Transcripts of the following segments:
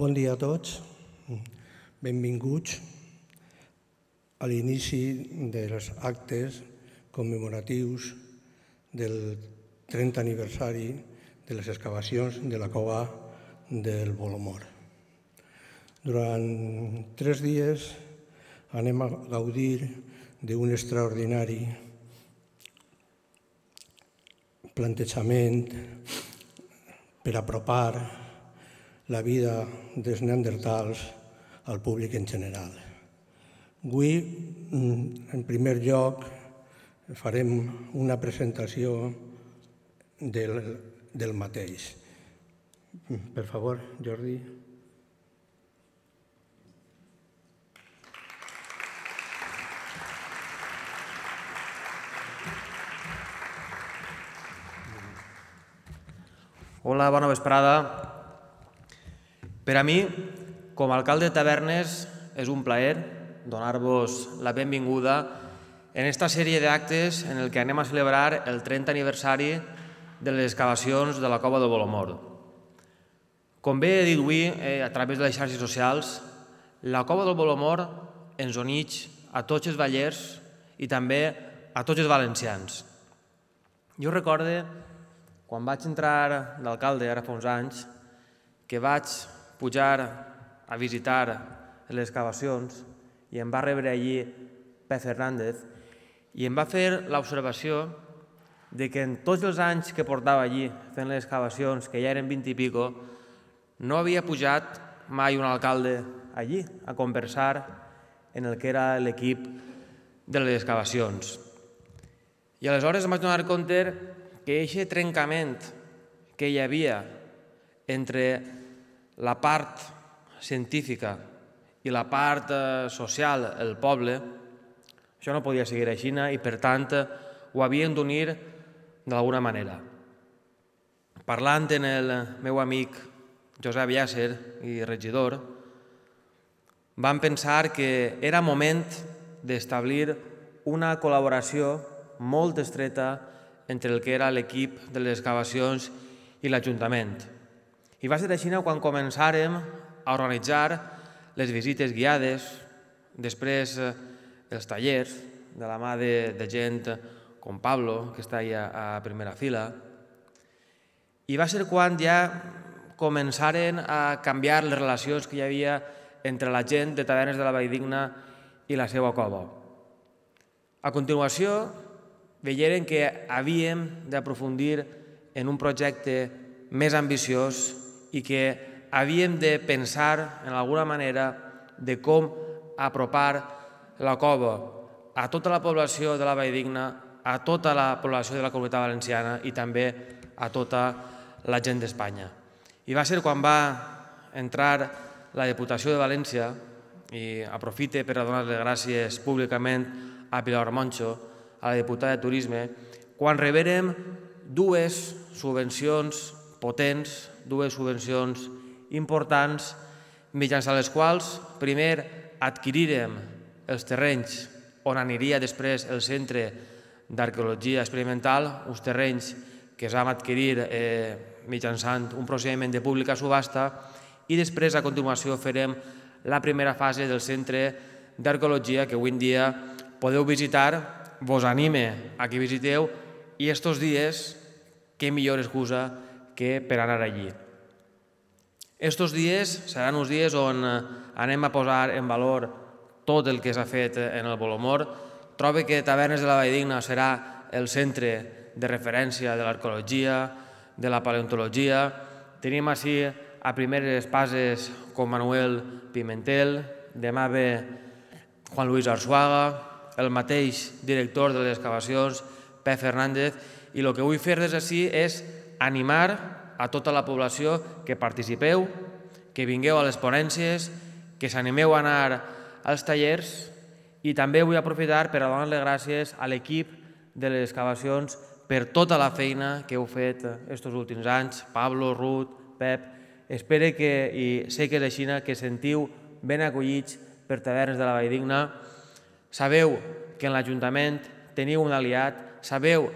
Bon dia a tots. Benvinguts a l'inici dels actes commemoratius del 30 aniversari de les excavacions de la cova del Bolomor. Durant tres dies anem a gaudir d'un extraordinari plantejament per apropar la vida dels neandertals al públic en general. Avui, en primer lloc, farem una presentació del, del mateix. Per favor, Jordi. Hola, bona vesprada. Per a mi, com a alcalde de Tavernes, és un plaer donar-vos la benvinguda en esta sèrie d'actes en el que anem a celebrar el 30 aniversari de les excavacions de la Cova de Bolomor. Com bé he dit avui eh, a través de les xarxes socials, la Cova del Bolomor ens uneix a tots els ballers i també a tots els valencians. Jo recorde quan vaig entrar d'alcalde, ara fa uns anys, que vaig pujar a visitar les excavacions i em va rebre allí Pep Fernández i em va fer l'observació de que en tots els anys que portava allí fent les excavacions, que ja eren 20 i pico, no havia pujat mai un alcalde allí a conversar en el que era l'equip de les excavacions. I aleshores em vaig donar compte que aquest trencament que hi havia entre la part científica i la part eh, social, el poble, això no podia seguir així i, per tant, ho havien d'unir d'alguna manera. Parlant amb el meu amic Josep Llàcer i regidor, vam pensar que era moment d'establir una col·laboració molt estreta entre el que era l'equip de les excavacions i l'Ajuntament. I va ser així quan començàrem a organitzar les visites guiades, després eh, els tallers de la mà de, de gent com Pablo, que està allà a primera fila, i va ser quan ja començaren a canviar les relacions que hi havia entre la gent de Tavernes de la Valldigna i la seva cova. A continuació, veieren que havíem d'aprofundir en un projecte més ambiciós i que havíem de pensar en alguna manera de com apropar la cova a tota la població de la Valldigna, a tota la població de la comunitat valenciana i també a tota la gent d'Espanya. I va ser quan va entrar la Diputació de València i aprofite per a donar les gràcies públicament a Pilar Moncho, a la diputada de Turisme, quan reberem dues subvencions potents, dues subvencions importants, mitjançant les quals, primer, adquirirem els terrenys on aniria després el Centre d'Arqueologia Experimental, uns terrenys que es vam adquirir eh, mitjançant un procediment de pública subhasta i després, a continuació, farem la primera fase del Centre d'Arqueologia que avui en dia podeu visitar vos anime a que visiteu i estos dies, què millor excusa que per anar allí. Estos dies seran uns dies on eh, anem a posar en valor tot el que s'ha fet en el Bolomor. Trobe que Tavernes de la Valldigna serà el centre de referència de l'arqueologia, de la paleontologia. Tenim així a primeres passes com Manuel Pimentel, demà ve Juan Luis Arzuaga, el mateix director de les excavacions, Pep Fernández, i el que vull fer des d'ací és animar a tota la població que participeu, que vingueu a les ponències, que s'animeu a anar als tallers i també vull aprofitar per donar les gràcies a l'equip de les excavacions per tota la feina que heu fet aquests últims anys, Pablo, Ruth, Pep. Espero que, i sé que és així, que sentiu ben acollits per Tavernes de la Valldigna, Sabeu que en l'Ajuntament teniu un aliat, sabeu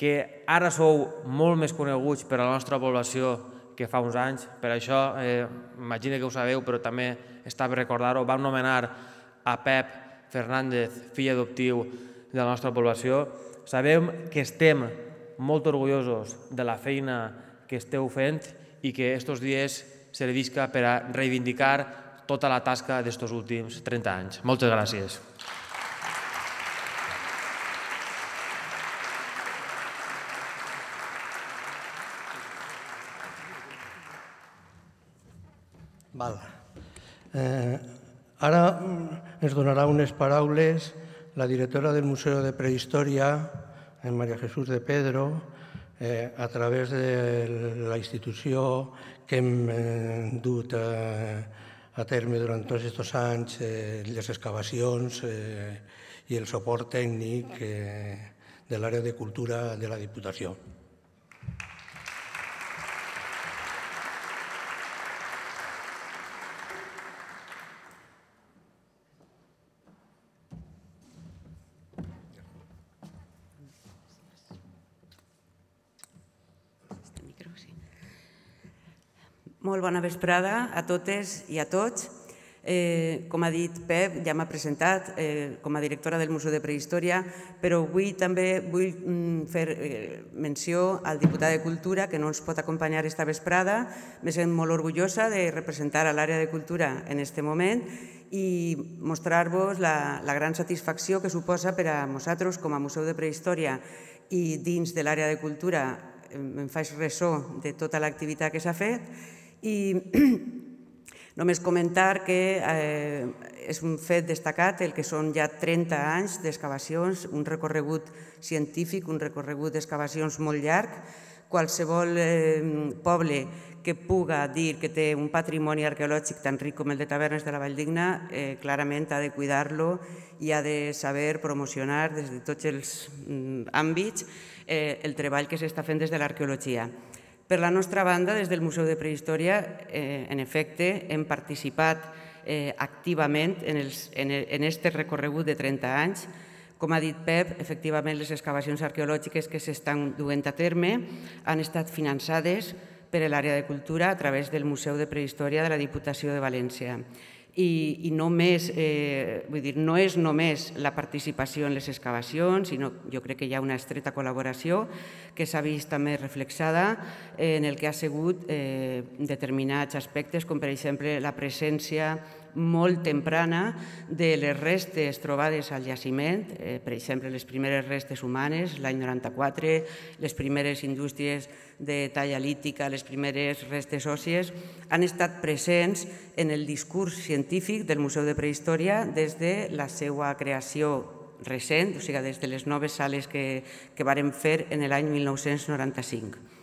que ara sou molt més coneguts per a la nostra població que fa uns anys. Per això, eh, imagino que ho sabeu, però també està bé recordar-ho, vam nomenar a Pep Fernández, fill adoptiu de la nostra població. Sabem que estem molt orgullosos de la feina que esteu fent i que aquests dies servisca per a reivindicar tota la tasca d'estos últims 30 anys. Moltes gràcies. Val. Eh, ara mm, ens donarà unes paraules la directora del Museu de Prehistòria, en Maria Jesús de Pedro, eh, a través de la institució que hem eh, dut a, a terme durant tots aquests anys, eh, les excavacions eh, i el suport tècnic eh, de l'àrea de cultura de la Diputació. Molt bona vesprada a totes i a tots. Eh, com ha dit Pep, ja m'ha presentat eh, com a directora del Museu de Prehistòria, però avui també vull mm, fer eh, menció al diputat de Cultura, que no ens pot acompanyar esta vesprada. Me sent molt orgullosa de representar a l'àrea de Cultura en aquest moment i mostrar-vos la, la gran satisfacció que suposa per a nosaltres com a Museu de Prehistòria i dins de l'àrea de Cultura em faig ressò de tota l'activitat que s'ha fet i només comentar que eh, és un fet destacat el que són ja 30 anys d'excavacions, un recorregut científic, un recorregut d'excavacions molt llarg. Qualsevol eh, poble que puga dir que té un patrimoni arqueològic tan ric com el de Tavernes de la Valldigna, eh, clarament ha de cuidar-lo i ha de saber promocionar des de tots els mm, àmbits eh, el treball que s'està fent des de l'arqueologia. Per la nostra banda, des del Museu de Prehistòria, eh, en efecte, hem participat eh, activament en, els, en, en este recorregut de 30 anys. Com ha dit Pep, efectivament les excavacions arqueològiques que s'estan duent a terme han estat finançades per l'àrea de cultura a través del Museu de Prehistòria de la Diputació de València i, i només, eh, vull dir, no és només la participació en les excavacions, sinó jo crec que hi ha una estreta col·laboració que s'ha vist també reflexada en el que ha sigut eh, determinats aspectes, com per exemple la presència molt temprana de les restes trobades al jaciment, eh, per exemple, les primeres restes humanes, l'any 94, les primeres indústries de talla lítica, les primeres restes òssies, han estat presents en el discurs científic del Museu de Prehistòria des de la seva creació recent, o sigui, des de les noves sales que, que varen fer en l'any 1995.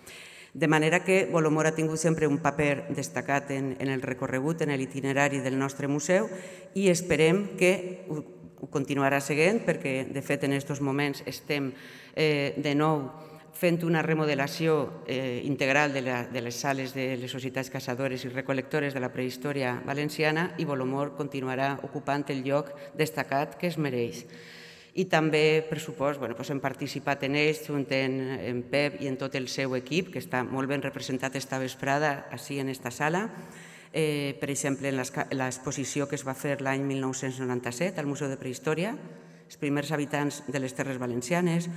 De manera que Volomor ha tingut sempre un paper destacat en, en el recorregut, en l'itinerari del nostre museu i esperem que ho, continuarà seguint perquè, de fet, en aquests moments estem eh, de nou fent una remodelació eh, integral de, la, de les sales de les societats caçadores i recolectores de la prehistòria valenciana i Volomor continuarà ocupant el lloc destacat que es mereix i també, per supost, bueno, doncs hem participat en ells junt en, en Pep i en tot el seu equip, que està molt ben representat esta vesprada així en esta sala. Eh, per exemple, en l'exposició que es va fer l'any 1997 al Museu de Prehistòria, els primers habitants de les Terres Valencianes,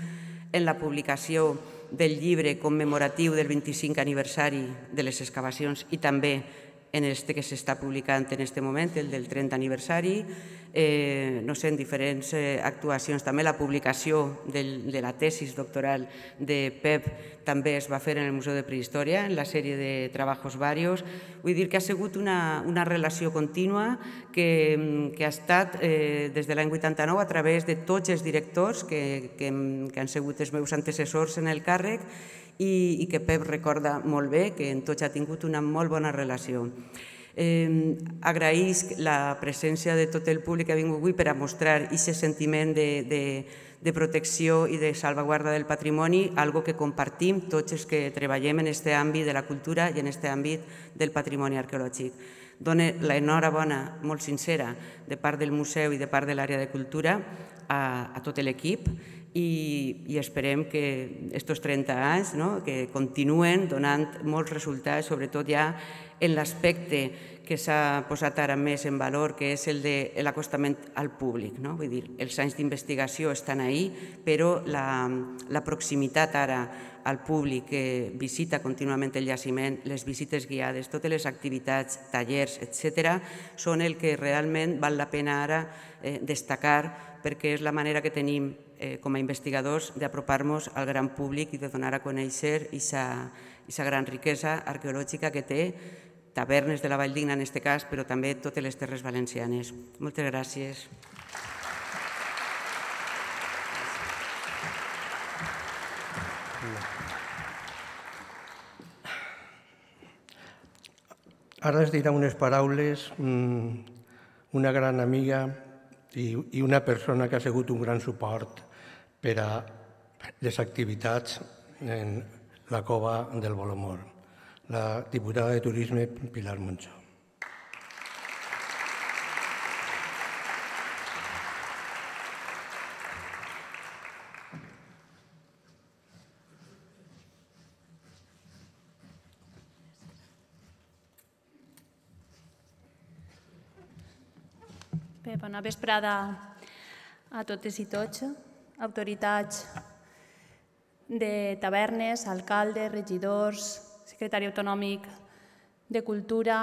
en la publicació del llibre commemoratiu del 25 aniversari de les excavacions i també en este que s'està publicant en aquest moment, el del 30 aniversari, eh, no sé, en diferents eh, actuacions. També la publicació del, de la tesis doctoral de Pep també es va fer en el Museu de Prehistòria, en la sèrie de treballs varios. Vull dir que ha sigut una, una relació contínua que, que ha estat eh, des de l'any 89 a través de tots els directors que, que, que han sigut els meus antecessors en el càrrec i, i que Pep recorda molt bé, que en tots ha tingut una molt bona relació. Eh, agraïsc la presència de tot el públic que ha vingut avui per a mostrar aquest sentiment de, de, de protecció i de salvaguarda del patrimoni, algo que compartim tots els que treballem en aquest àmbit de la cultura i en aquest àmbit del patrimoni arqueològic. Dóna l'enhorabona molt sincera de part del museu i de part de l'àrea de cultura a, a tot l'equip i, i esperem que aquests 30 anys no, que continuen donant molts resultats, sobretot ja en l'aspecte que s'ha posat ara més en valor, que és el de l'acostament al públic. No? Vull dir, els anys d'investigació estan ahí, però la, la proximitat ara al públic que visita contínuament el jaciment, les visites guiades, totes les activitats, tallers, etc., són el que realment val la pena ara eh, destacar perquè és la manera que tenim eh, com a investigadors d'apropar-nos al gran públic i de donar a conèixer aquesta gran riquesa arqueològica que té tavernes de la Valldigna en aquest cas, però també totes les terres valencianes. Moltes gràcies. Ara es dirà unes paraules mmm, una gran amiga i una persona que ha sigut un gran suport per a les activitats en la cova del Bolomor, la diputada de Turisme Pilar. Bé, bona vesprada a totes i tots, autoritats de tavernes, alcaldes, regidors, secretari autonòmic de Cultura,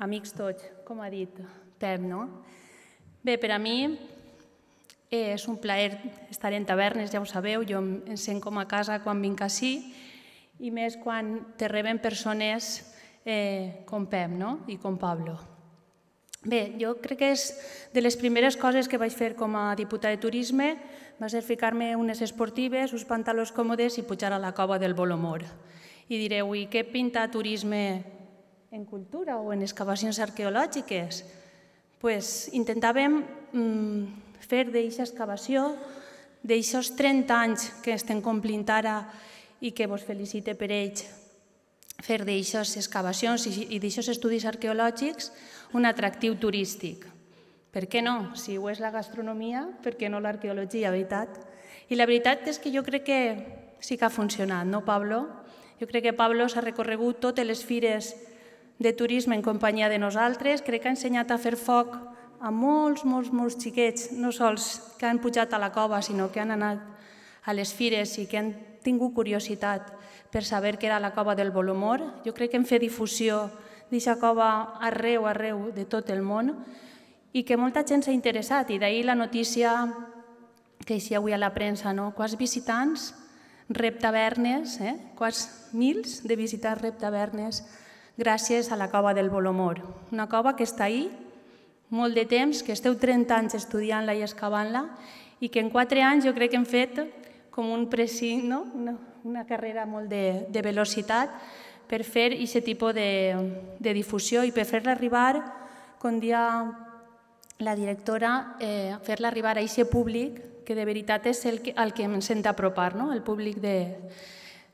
amics tots, com ha dit Pep, no? Bé, per a mi és un plaer estar en tavernes, ja ho sabeu, jo em sent com a casa quan vinc així, i més quan te reben persones eh, com Pep no? i com Pablo. Bé, jo crec que és de les primeres coses que vaig fer com a diputat de turisme va ser ficar-me unes esportives, uns pantalons còmodes i pujar a la cova del Bolomor. I direu, i què pinta turisme en cultura o en excavacions arqueològiques? pues, intentàvem mm, fer d'aquesta excavació, d'aixòs 30 anys que estem complint ara i que vos felicite per ells, fer d'aixòs excavacions i d'aixòs estudis arqueològics un atractiu turístic. Per què no? Si ho és la gastronomia, per què no l'arqueologia, veritat? I la veritat és que jo crec que sí que ha funcionat, no, Pablo? Jo crec que Pablo s'ha recorregut totes les fires de turisme en companyia de nosaltres, crec que ha ensenyat a fer foc a molts, molts, molts xiquets, no sols que han pujat a la cova, sinó que han anat a les fires i que han tingut curiositat per saber què era la cova del Bolomor. Jo crec que hem fet difusió d'aquesta cova arreu, arreu de tot el món i que molta gent s'ha interessat i d'ahir la notícia que hi avui a la premsa, no? quants visitants rep tavernes, eh? quants mils de visitants rep tavernes gràcies a la cova del Bolomor. Una cova que està ahí molt de temps, que esteu 30 anys estudiant-la i excavant-la i que en 4 anys jo crec que hem fet com un preci, no? una, una carrera molt de, de velocitat per fer aquest tipus de, de difusió i per fer-la arribar, com dia la directora, eh, fer-la arribar a aquest públic que de veritat és el que, el que ens hem d'apropar, no? el públic de,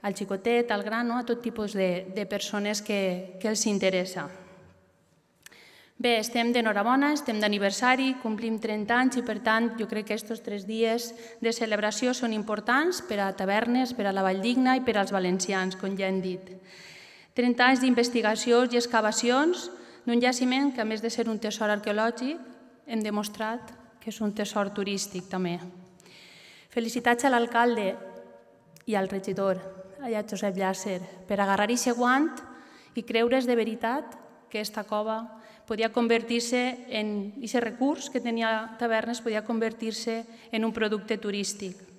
al xicotet, al gran, no? a tot tipus de, de persones que, que els interessa. Bé, estem d'enhorabona, estem d'aniversari, complim 30 anys i per tant jo crec que aquests tres dies de celebració són importants per a tavernes, per a la Valldigna i per als valencians, com ja hem dit. 30 anys d'investigacions i excavacions d'un jaciment que, a més de ser un tesor arqueològic, hem demostrat que és un tesor turístic també. Felicitats a l'alcalde i al regidor, a Josep Llàcer, per agarrar aquest guant i creure's de veritat que aquesta cova podia convertir-se en aquest recurs que tenia Tavernes podia convertir-se en un producte turístic.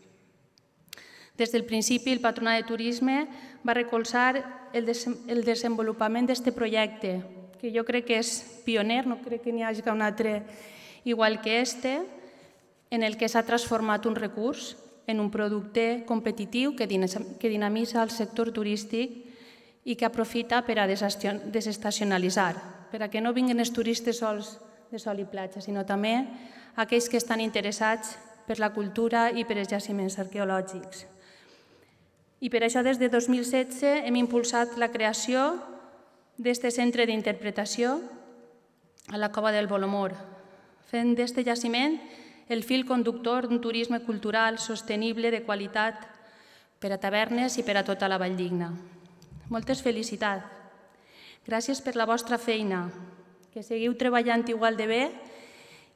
Des del principi, el Patronat de Turisme va recolzar el, des el desenvolupament d'aquest projecte, que jo crec que és pioner, no crec que n'hi hagi un altre igual que este, en el que s'ha transformat un recurs en un producte competitiu que dinamitza el sector turístic i que aprofita per a desestacionalitzar, per a que no vinguin els turistes sols de sol i platja, sinó també aquells que estan interessats per la cultura i per els jaciments arqueològics. I per això des de 2016 hem impulsat la creació d'aquest centre d'interpretació a la Cova del Bolomor, fent d'aquest jaciment el fil conductor d'un turisme cultural sostenible de qualitat per a tavernes i per a tota la Valldigna. Moltes felicitats. Gràcies per la vostra feina, que seguiu treballant igual de bé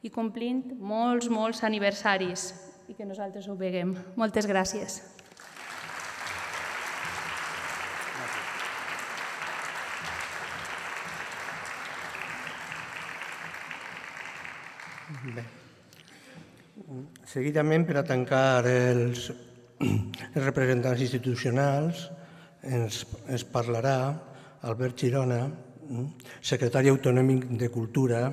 i complint molts, molts aniversaris i que nosaltres ho veguem. Moltes gràcies. Bé. Seguidament, per a tancar els, els representants institucionals, ens, ens parlarà Albert Girona, secretari autonòmic de Cultura.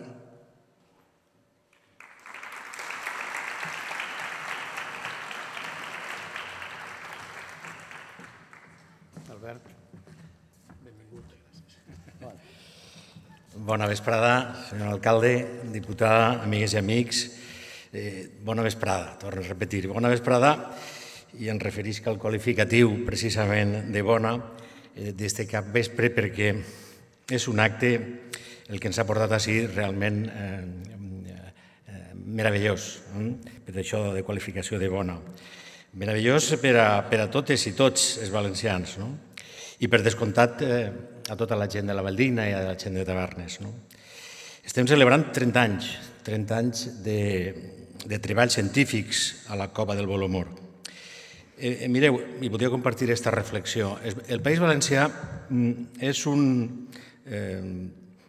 Bona vesprada, senyor alcalde, diputada, amigues i amics. Eh, bona vesprada, torno a repetir. Bona vesprada i em referisc al qualificatiu precisament de bona eh, d'este cap vespre perquè és un acte el que ens ha portat així realment eh, eh, meravellós, eh? per això de qualificació de bona. Meravellós per a, per a totes i tots els valencians, no? i per descomptat eh, a tota la gent de la Valdina i a la gent de Tavernes. No? Estem celebrant 30 anys, 30 anys de, de treballs científics a la cova del Volomor. Eh, mireu, i volia compartir aquesta reflexió. El País Valencià mm, és un, eh,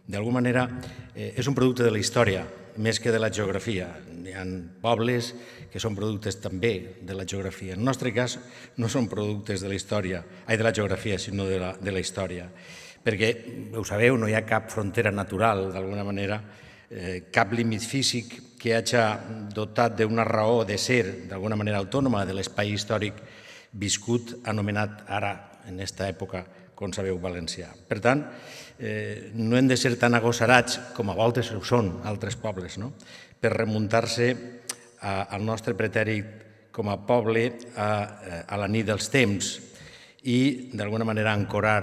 d'alguna manera, eh, és un producte de la història, més que de la geografia. Hi ha pobles que són productes també de la geografia. En el nostre cas no són productes de la història, ai, de la geografia, sinó de la, de la història. Perquè, ho sabeu, no hi ha cap frontera natural, d'alguna manera, eh, cap límit físic que hagi dotat d'una raó de ser, d'alguna manera autònoma, de l'espai històric viscut, anomenat ara, en aquesta època, com sabeu, valencià. Per tant, eh, no hem de ser tan agossarats com a voltes ho són altres pobles, no? per remuntar-se al nostre pretèrit com a poble a, a la nit dels temps i d'alguna manera ancorar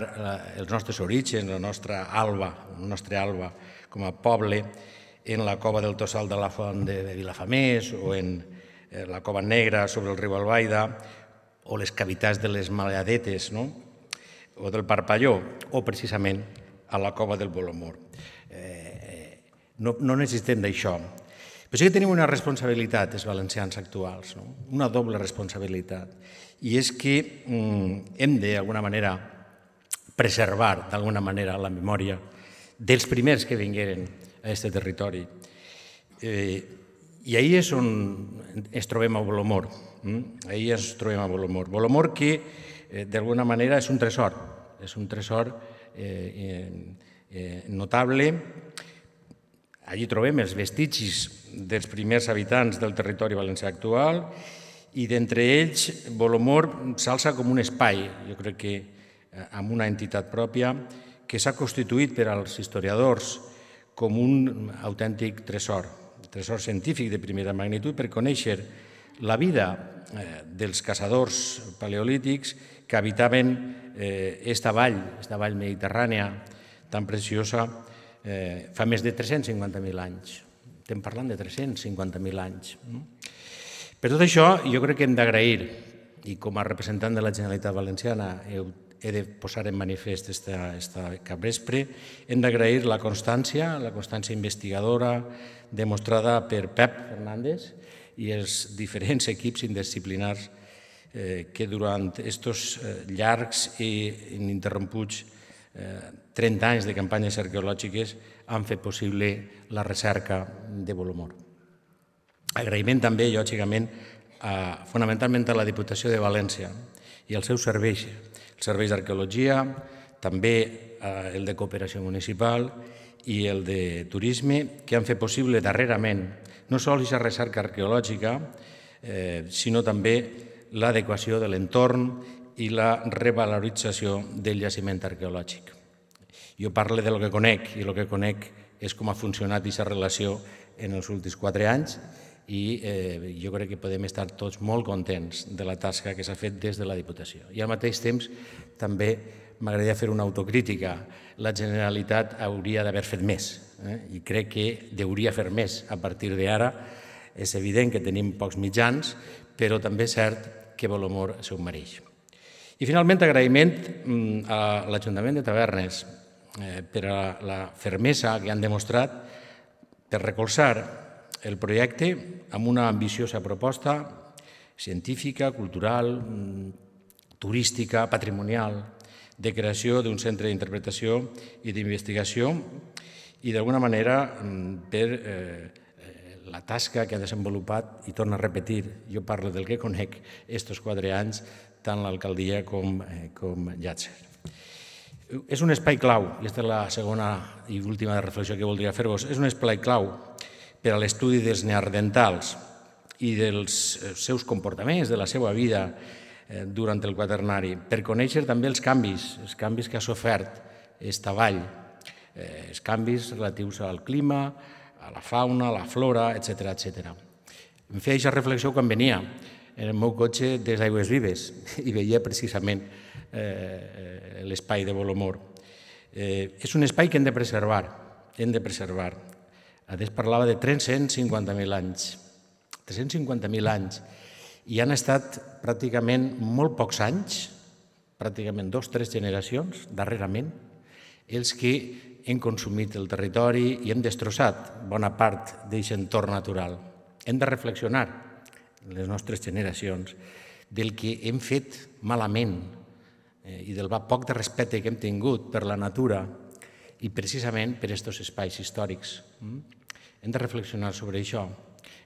els nostres orígens, la nostra alba, el nostre alba com a poble en la cova del Tossal de la Font de Vilafamés o en eh, la cova negra sobre el riu Albaida o les cavitats de les Maleadetes no? o del Parpalló o precisament a la cova del Bolomor. Eh, no, no necessitem d'això. Però sí que tenim una responsabilitat, els valencians actuals, no? una doble responsabilitat, i és que mm, hem de, d'alguna manera, preservar, d'alguna manera, la memòria dels primers que vingueren a aquest territori. Eh, I ahir és on ens trobem a Bolomor. Mm? Ahir ens trobem a Bolomor. Bolomor que, eh, d'alguna manera, és un tresor. És un tresor eh, eh, notable. Allí trobem els vestigis dels primers habitants del territori valencià actual i d'entre ells Bolomor s'alça com un espai, jo crec que eh, amb una entitat pròpia, que s'ha constituït per als historiadors com un autèntic tresor, tresor científic de primera magnitud per conèixer la vida eh, dels caçadors paleolítics que habitaven eh, esta vall, esta vall mediterrània tan preciosa, eh, fa més de 350.000 anys. Estem parlant de 350.000 anys. Per tot això, jo crec que hem d'agrair, i com a representant de la Generalitat Valenciana he, he de posar en manifest esta, esta capvespre, hem d'agrair la constància, la constància investigadora demostrada per Pep Fernández i els diferents equips indisciplinars eh, que durant aquests eh, llargs i ininterromputs eh, 30 anys de campanyes arqueològiques han fet possible la recerca de Volomor. Agraïment també, lògicament, a, fonamentalment a la Diputació de València i als seus serveis, serveis d'arqueologia, també eh, el de cooperació municipal i el de turisme, que han fet possible darrerament no sols aquesta recerca arqueològica, eh, sinó també l'adequació de l'entorn i la revalorització del jaciment arqueològic. Jo parlo de lo que conec i el que conec és com ha funcionat aquesta relació en els últims quatre anys i eh, jo crec que podem estar tots molt contents de la tasca que s'ha fet des de la Diputació. I al mateix temps també m'agradaria fer una autocrítica. La Generalitat hauria d'haver fet més eh? i crec que hauria fer més a partir d'ara És evident que tenim pocs mitjans, però també és cert que Volomor s'ho mereix. I finalment agraïment mm, a l'Ajuntament de Tavernes eh, per a la fermesa que han demostrat per recolzar el projecte amb una ambiciosa proposta científica, cultural, mm, turística, patrimonial, de creació d'un centre d'interpretació i d'investigació i d'alguna manera mm, per eh, la tasca que ha desenvolupat, i torno a repetir, jo parlo del que conec estos quatre anys, tant l'alcaldia com, eh, com Llàtzer. És un espai clau, i aquesta és la segona i última reflexió que voldria fer-vos, és un espai clau per a l'estudi dels neardentals i dels eh, seus comportaments, de la seva vida eh, durant el quaternari, per conèixer també els canvis, els canvis que ha sofert esta vall, els canvis relatius al clima, a la fauna, a la flora, etc etc. Em feia aquesta reflexió quan venia en el meu cotxe des d'Aigües Vives i veia precisament eh, l'espai de Volomor. Eh, és un espai que hem de preservar, hem de preservar. Adés parlava de 350.000 anys. 350.000 anys. I han estat pràcticament molt pocs anys, pràcticament dos, tres generacions, darrerament, els que hem consumit el territori i hem destrossat bona part d'aquest entorn natural. Hem de reflexionar, les nostres generacions, del que hem fet malament eh, i del poc de respecte que hem tingut per la natura i precisament per aquests espais històrics. Mm? Hem de reflexionar sobre això.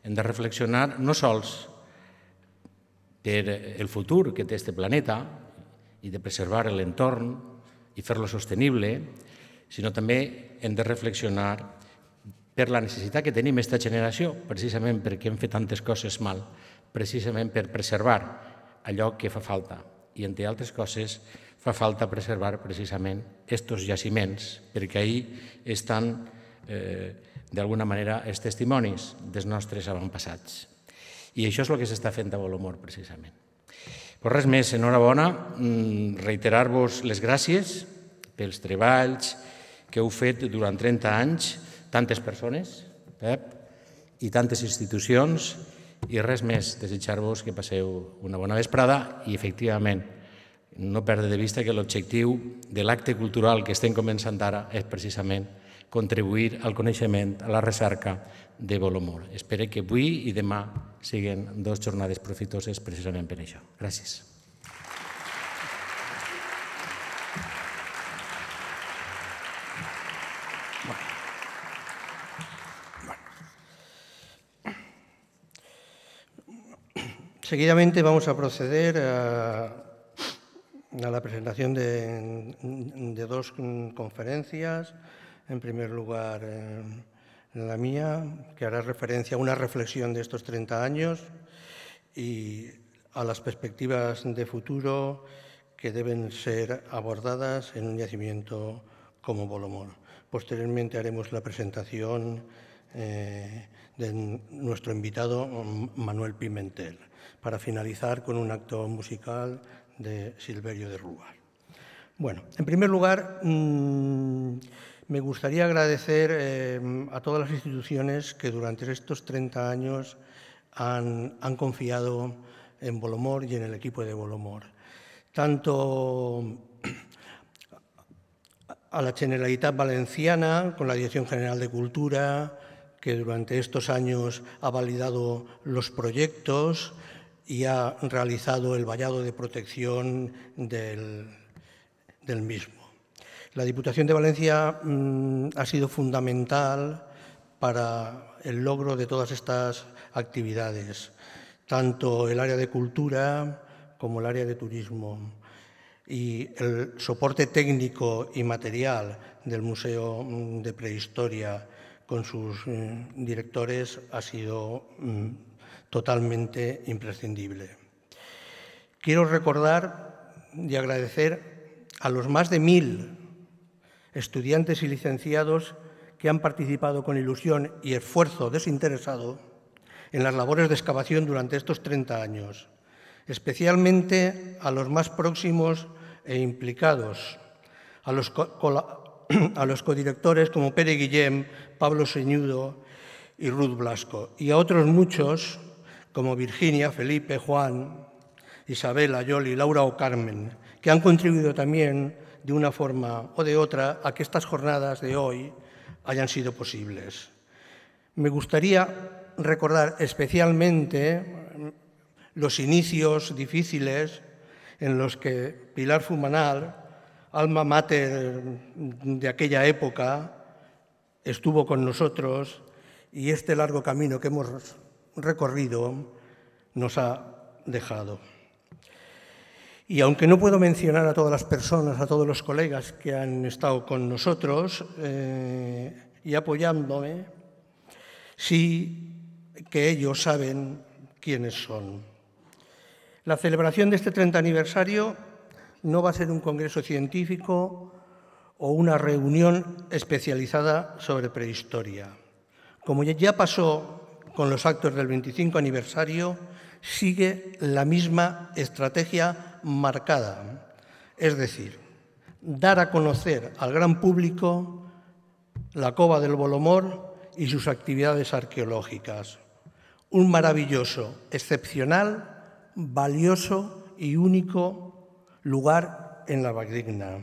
Hem de reflexionar no sols per el futur que té aquest planeta i de preservar l'entorn i fer-lo sostenible, sinó també hem de reflexionar per la necessitat que tenim aquesta generació, precisament perquè hem fet tantes coses mal, precisament per preservar allò que fa falta. I, entre altres coses, fa falta preservar precisament aquests jaciments, perquè ahir estan, eh, d'alguna manera, els testimonis dels nostres avantpassats. I això és el que s'està fent a Volomor, precisament. Però res més, enhorabona, mm, reiterar-vos les gràcies pels treballs, que heu fet durant 30 anys tantes persones, Pep, i tantes institucions, i res més, desitjar-vos que passeu una bona vesprada i, efectivament, no perdre de vista que l'objectiu de l'acte cultural que estem començant ara és precisament contribuir al coneixement, a la recerca de Volomor. Espero que avui i demà siguin dues jornades profitoses precisament per això. Gràcies. Seguidamente vamos a proceder a, a la presentación de, dos conferencias. En primer lugar, eh, la mía, que hará referencia a una reflexión de estos 30 años y a las perspectivas de futuro que deben ser abordadas en un yacimiento como Bolomor. Posteriormente haremos la presentación eh, de nuestro invitado Manuel Pimentel para finalizar con un acto musical de Silverio de Rugal. Bueno, en primer lugar, mmm, me gustaría agradecer eh, a todas las instituciones que durante estos 30 años han, han, confiado en Bolomor y en el equipo de Bolomor. Tanto a la Generalitat Valenciana, con la Dirección General de Cultura, que durante estos años ha validado los proyectos, y ha realizado el vallado de protección del, mismo. La Diputación de Valencia mmm, ha sido fundamental para el logro de todas estas actividades, tanto el área de cultura como el área de turismo. Y el soporte técnico y material del Museo de Prehistoria con sus eh, directores ha sido mm, totalmente imprescindible. Quiero recordar y agradecer a los más de mil estudiantes y licenciados que han participado con ilusión y esfuerzo desinteresado en las labores de excavación durante estos 30 años, especialmente a los más próximos e implicados, a los, a los codirectores como Pere Guillem, Pablo Señudo y Ruth Blasco, y a otros muchos como Virginia, Felipe, Juan, Isabela, Yoli, Laura o Carmen, que han contribuido también de una forma o de otra a que estas jornadas de hoy hayan sido posibles. Me gustaría recordar especialmente los inicios difíciles en los que Pilar Fumanal, alma mater de aquella época, estuvo con nosotros y este largo camino que hemos recorrido nos ha dejado. Y aunque no puedo mencionar a todas las personas, a todos los colegas que han estado con nosotros eh, y apoyándome, sí que ellos saben quiénes son. La celebración de este 30 aniversario no va a ser un congreso científico o una reunión especializada sobre prehistoria. Como ya pasó con los actos del 25 aniversario, sigue la misma estrategia marcada, es decir, dar a conocer al gran público la cova del Bolomor y sus actividades arqueológicas. Un maravilloso, excepcional, valioso y único lugar en la Bagdigna.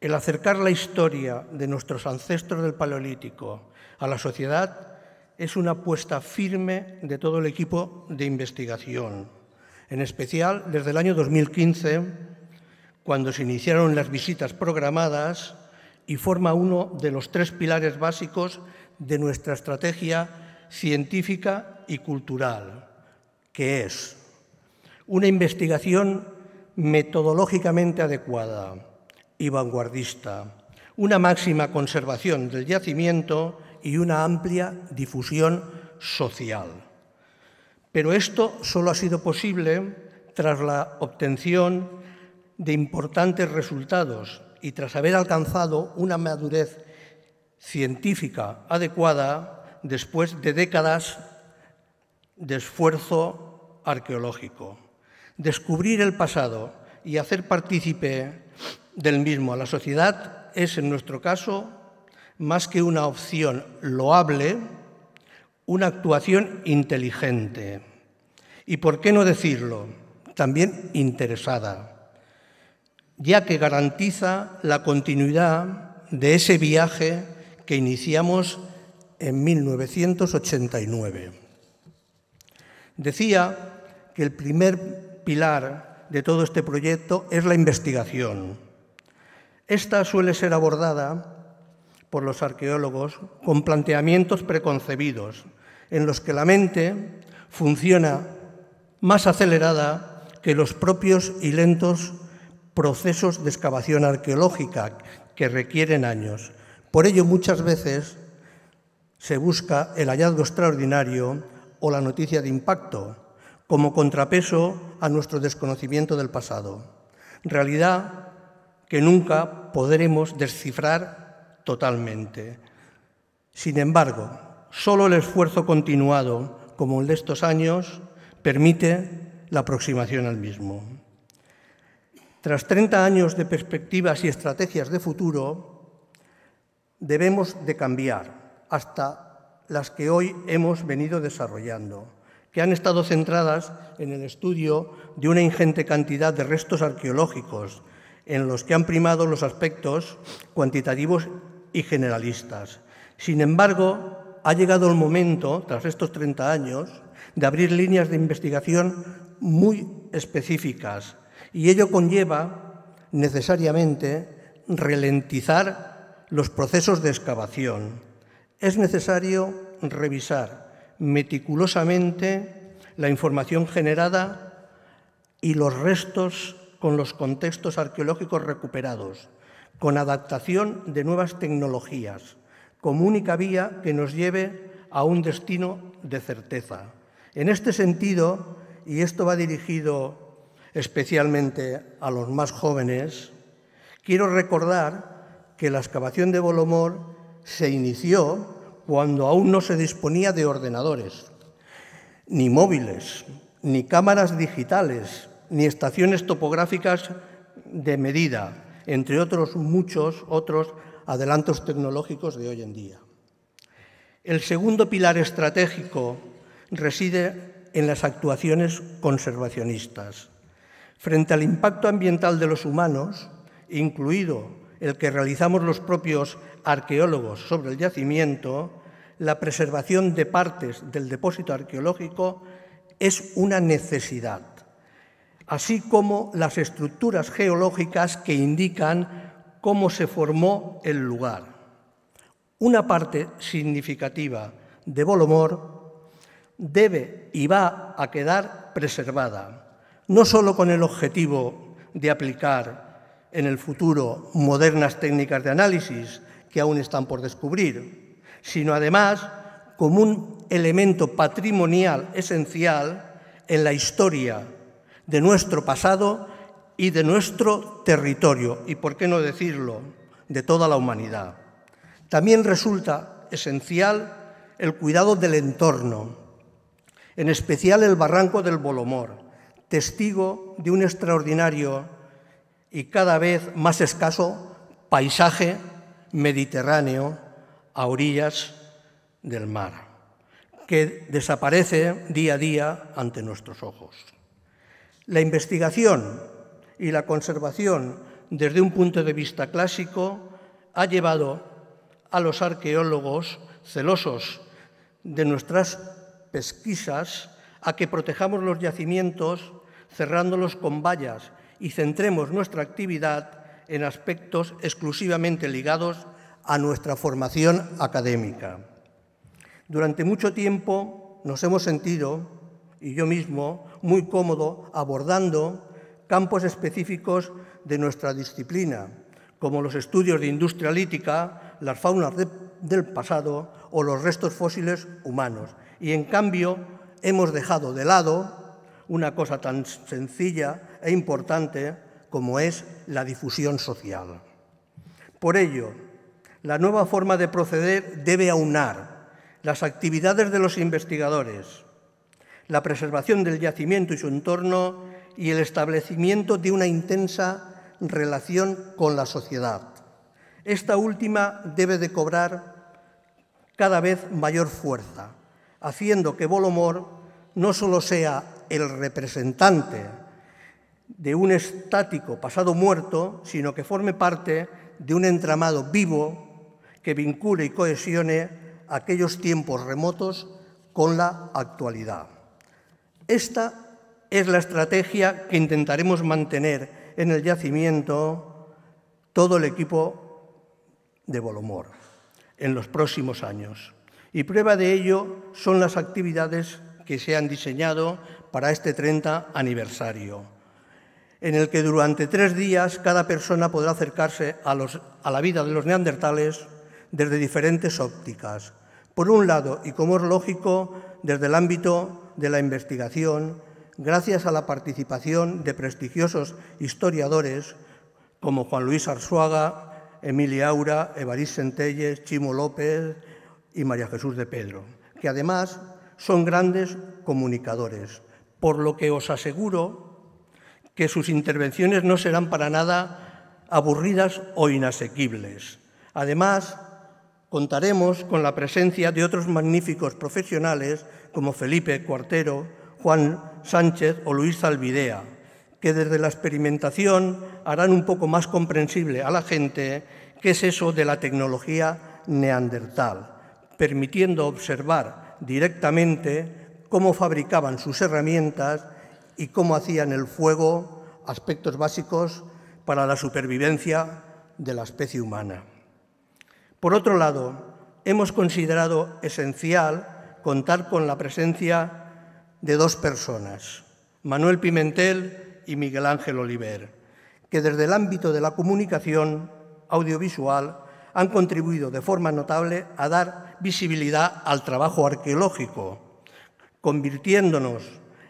El acercar la historia de nuestros ancestros del Paleolítico a la sociedad es una apuesta firme de todo el equipo de investigación, en especial desde el año 2015, cuando se iniciaron las visitas programadas y forma uno de los tres pilares básicos de nuestra estrategia científica y cultural, que es una investigación metodológicamente adecuada y vanguardista, una máxima conservación del yacimiento y una amplia difusión social. Pero esto solo ha sido posible tras la obtención de importantes resultados y tras haber alcanzado una madurez científica adecuada después de décadas de esfuerzo arqueológico. Descubrir el pasado y hacer partícipe del mismo a la sociedad es, en nuestro caso, más que una opción loable, una actuación inteligente. Y por qué no decirlo, también interesada, ya que garantiza la continuidad de ese viaje que iniciamos en 1989. Decía que el primer pilar de todo este proyecto es la investigación. Esta suele ser abordada por los arqueólogos con planteamientos preconcebidos, en los que la mente funciona más acelerada que los propios y lentos procesos de excavación arqueológica que requieren años. Por ello, muchas veces se busca el hallazgo extraordinario o la noticia de impacto como contrapeso a nuestro desconocimiento del pasado, realidad que nunca podremos descifrar totalmente. Sin embargo, solo el esfuerzo continuado, como el de estos años, permite la aproximación al mismo. Tras 30 años de perspectivas y estrategias de futuro, debemos de cambiar hasta las que hoy hemos venido desarrollando, que han estado centradas en el estudio de una ingente cantidad de restos arqueológicos, en los que han primado los aspectos cuantitativos y generalistas. Sin embargo, ha llegado el momento, tras estos 30 años, de abrir líneas de investigación muy específicas y ello conlleva necesariamente ralentizar los procesos de excavación. Es necesario revisar meticulosamente la información generada y los restos con los contextos arqueológicos recuperados, con adaptación de nuevas tecnologías, como única vía que nos lleve a un destino de certeza. En este sentido, y esto va dirigido especialmente a los más jóvenes, quiero recordar que la excavación de Bolomor se inició cuando aún no se disponía de ordenadores, ni móviles, ni cámaras digitales, ni estaciones topográficas de medida, entre otros muchos otros adelantos tecnológicos de hoy en día. El segundo pilar estratégico reside en las actuaciones conservacionistas. Frente al impacto ambiental de los humanos, incluido el que realizamos los propios arqueólogos sobre el yacimiento, la preservación de partes del depósito arqueológico es una necesidad, así como las estructuras geológicas que indican cómo se formó el lugar. Una parte significativa de Bolomor debe y va a quedar preservada, no solo con el objetivo de aplicar en el futuro modernas técnicas de análisis que aún están por descubrir, sino además como un elemento patrimonial esencial en la historia de nuestro pasado y de nuestro territorio, y por qué no decirlo, de toda la humanidad. También resulta esencial el cuidado del entorno, en especial el barranco del Bolomor, testigo de un extraordinario y cada vez más escaso paisaje mediterráneo a orillas del mar, que desaparece día a día ante nuestros ojos. La investigación y la conservación desde un punto de vista clásico ha llevado a los arqueólogos celosos de nuestras pesquisas a que protejamos los yacimientos cerrándolos con vallas y centremos nuestra actividad en aspectos exclusivamente ligados a nuestra formación académica. Durante mucho tiempo nos hemos sentido, y yo mismo, muy cómodo abordando campos específicos de nuestra disciplina, como los estudios de industria lítica, las faunas del pasado o los restos fósiles humanos. Y en cambio hemos dejado de lado una cosa tan sencilla e importante como es la difusión social. Por ello, la nueva forma de proceder debe aunar las actividades de los investigadores, la preservación del yacimiento y su entorno y el establecimiento de una intensa relación con la sociedad. Esta última debe de cobrar cada vez mayor fuerza, haciendo que Bolomor no solo sea el representante de un estático pasado muerto, sino que forme parte de un entramado vivo que vincule y cohesione aquellos tiempos remotos con la actualidad. Esta es la estrategia que intentaremos mantener en el yacimiento todo el equipo de Bolomor en los próximos años. Y prueba de ello son las actividades que se han diseñado para este 30 aniversario en el que durante tres días cada persona podrá acercarse a, la vida de los neandertales desde diferentes ópticas. Por un lado, y como es lógico, desde el ámbito de la investigación, gracias a la participación de prestigiosos historiadores como Juan Luis Arzuaga, Emilia Aura, Evarís Centelles, Chimo López y María Jesús de Pedro, que además son grandes comunicadores, por lo que os aseguro que sus intervenciones no serán para nada aburridas o inasequibles. Además, contaremos con la presencia de otros magníficos profesionales como Felipe Cuartero, Juan Sánchez o Luis Zalvidea, que desde la experimentación harán un poco más comprensible a la gente qué es eso de la tecnología neandertal, permitiendo observar directamente cómo fabricaban sus herramientas y cómo hacían el fuego aspectos básicos para la supervivencia de la especie humana. Por otro lado, hemos considerado esencial contar con la presencia de dos personas, Manuel Pimentel y Miguel Ángel Oliver, que desde el ámbito de la comunicación audiovisual han contribuido de forma notable a dar visibilidad al trabajo arqueológico, convirtiéndonos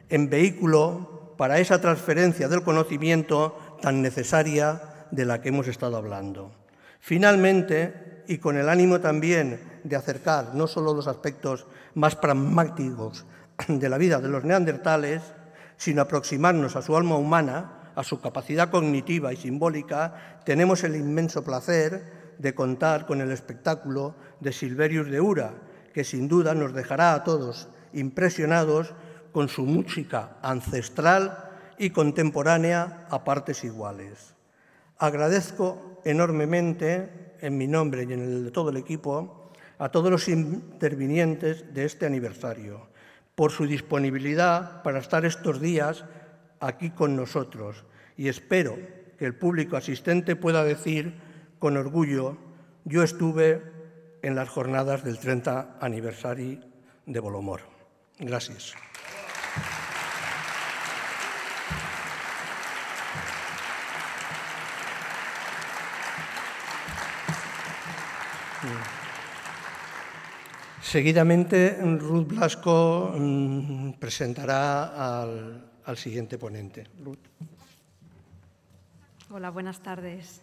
en vehículo para esa transferencia del conocimiento tan necesaria de la que hemos estado hablando. Finalmente, y con el ánimo también de acercar no solo los aspectos más pragmáticos de la vida de los neandertales, sino aproximarnos a su alma humana, a su capacidad cognitiva y simbólica, tenemos el inmenso placer de contar con el espectáculo de Silverius de Ura, que sin duda nos dejará a todos impresionados con su música ancestral y contemporánea a partes iguales. Agradezco enormemente, en mi nombre y en el de todo el equipo, a todos los intervinientes de este aniversario por su disponibilidad para estar estos días aquí con nosotros y espero que el público asistente pueda decir con orgullo, yo estuve en las jornadas del 30 aniversario de Bolomor. Gracias. Seguidamente, Ruth Blasco mm, presentará al, al siguiente ponente. Ruth. Hola, buenas tardes.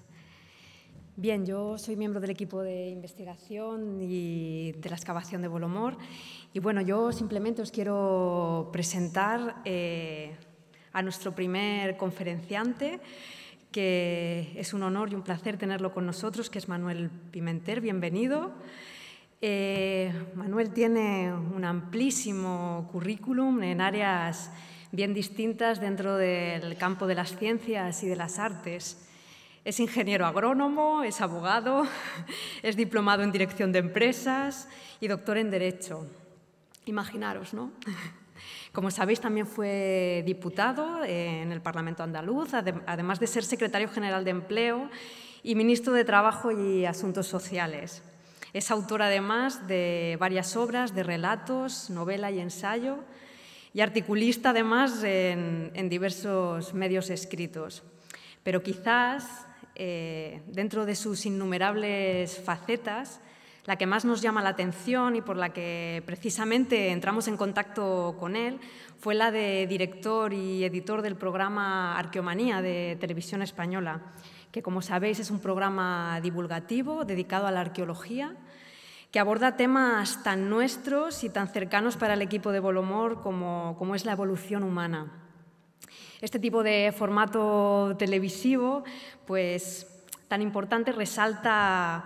Bien, yo soy miembro del equipo de investigación y de la excavación de Bolomor y bueno, yo simplemente os quiero presentar eh, a nuestro primer conferenciante, que es un honor y un placer tenerlo con nosotros, que es Manuel Pimentel. Bienvenido. Eh, Manuel tiene un amplísimo currículum en áreas bien distintas dentro del campo de las ciencias y de las artes. Es ingeniero agrónomo, es abogado, es diplomado en dirección de empresas y doctor en Derecho. Imaginaros, ¿no? Como sabéis, también fue diputado en el Parlamento andaluz, además de ser secretario general de Empleo y ministro de Trabajo y Asuntos Sociales. Es autor además de varias obras de relatos, novela y ensayo y articulista además en, diversos medios escritos. Pero quizás eh, dentro de sus innumerables facetas, la que más nos llama la atención y por la que precisamente entramos en contacto con él fue la de director y editor del programa Arqueomanía de Televisión Española que como sabéis es un programa divulgativo dedicado a la arqueología, que aborda temas tan nuestros y tan cercanos para el equipo de Bolomor como, como es la evolución humana. Este tipo de formato televisivo, pues tan importante, resalta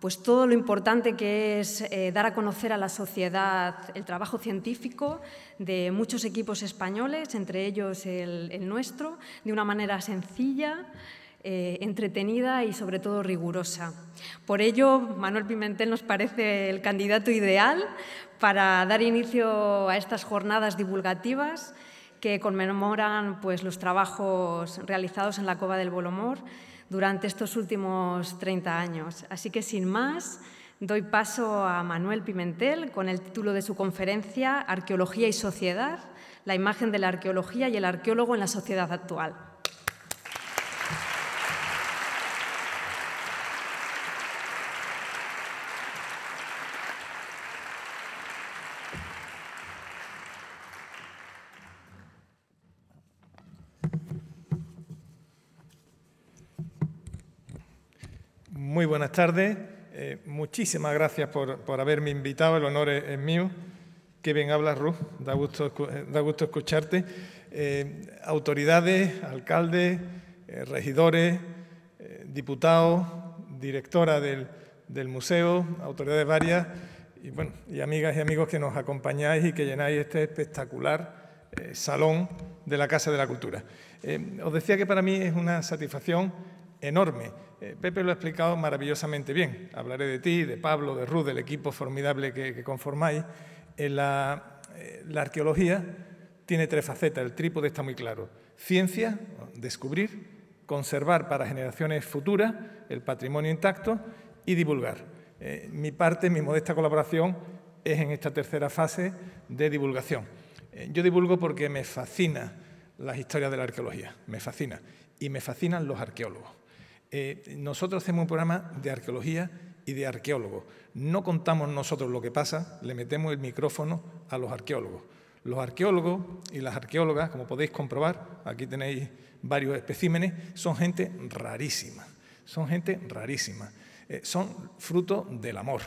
pues todo lo importante que es eh, dar a conocer a la sociedad el trabajo científico de muchos equipos españoles, entre ellos el, el nuestro, de una manera sencilla, eh, entretenida y sobre todo rigurosa. Por ello, Manuel Pimentel nos parece el candidato ideal para dar inicio a estas jornadas divulgativas que conmemoran pues, los trabajos realizados en la Cova del Bolomor durante estos últimos 30 años. Así que, sin más, doy paso a Manuel Pimentel con el título de su conferencia Arqueología y Sociedad, la imagen de la arqueología y el arqueólogo en la sociedad actual. Muy buenas tardes. Eh, muchísimas gracias por, haberme invitado. El honor es, mío. Qué bien hablas, Ruth. Da gusto, da gusto escucharte. Eh, autoridades, alcaldes, eh, regidores, diputados, directora del, del, museo, autoridades varias y, bueno, y amigas y amigos que nos acompañáis y que llenáis este espectacular salón de la Casa de la Cultura. os decía que para mí es una satisfacción enorme eh, Pepe lo ha explicado maravillosamente bien. Hablaré de ti, de Pablo, de Ruth, del equipo formidable que, conformáis. La, eh, la, arqueología tiene tres facetas, el trípode está muy claro. Ciencia, descubrir, conservar para generaciones futuras el patrimonio intacto y divulgar. Eh, mi parte, mi modesta colaboración es en esta tercera fase de divulgación. yo divulgo porque me fascina las historias de la arqueología, me fascina, y me fascinan los arqueólogos. Eh, nosotros hacemos un programa de arqueología y de arqueólogos. No contamos nosotros lo que pasa, le metemos el micrófono a los arqueólogos. Los arqueólogos y las arqueólogas, como podéis comprobar, aquí tenéis varios especímenes, son gente rarísima, son gente rarísima, eh, son fruto del amor.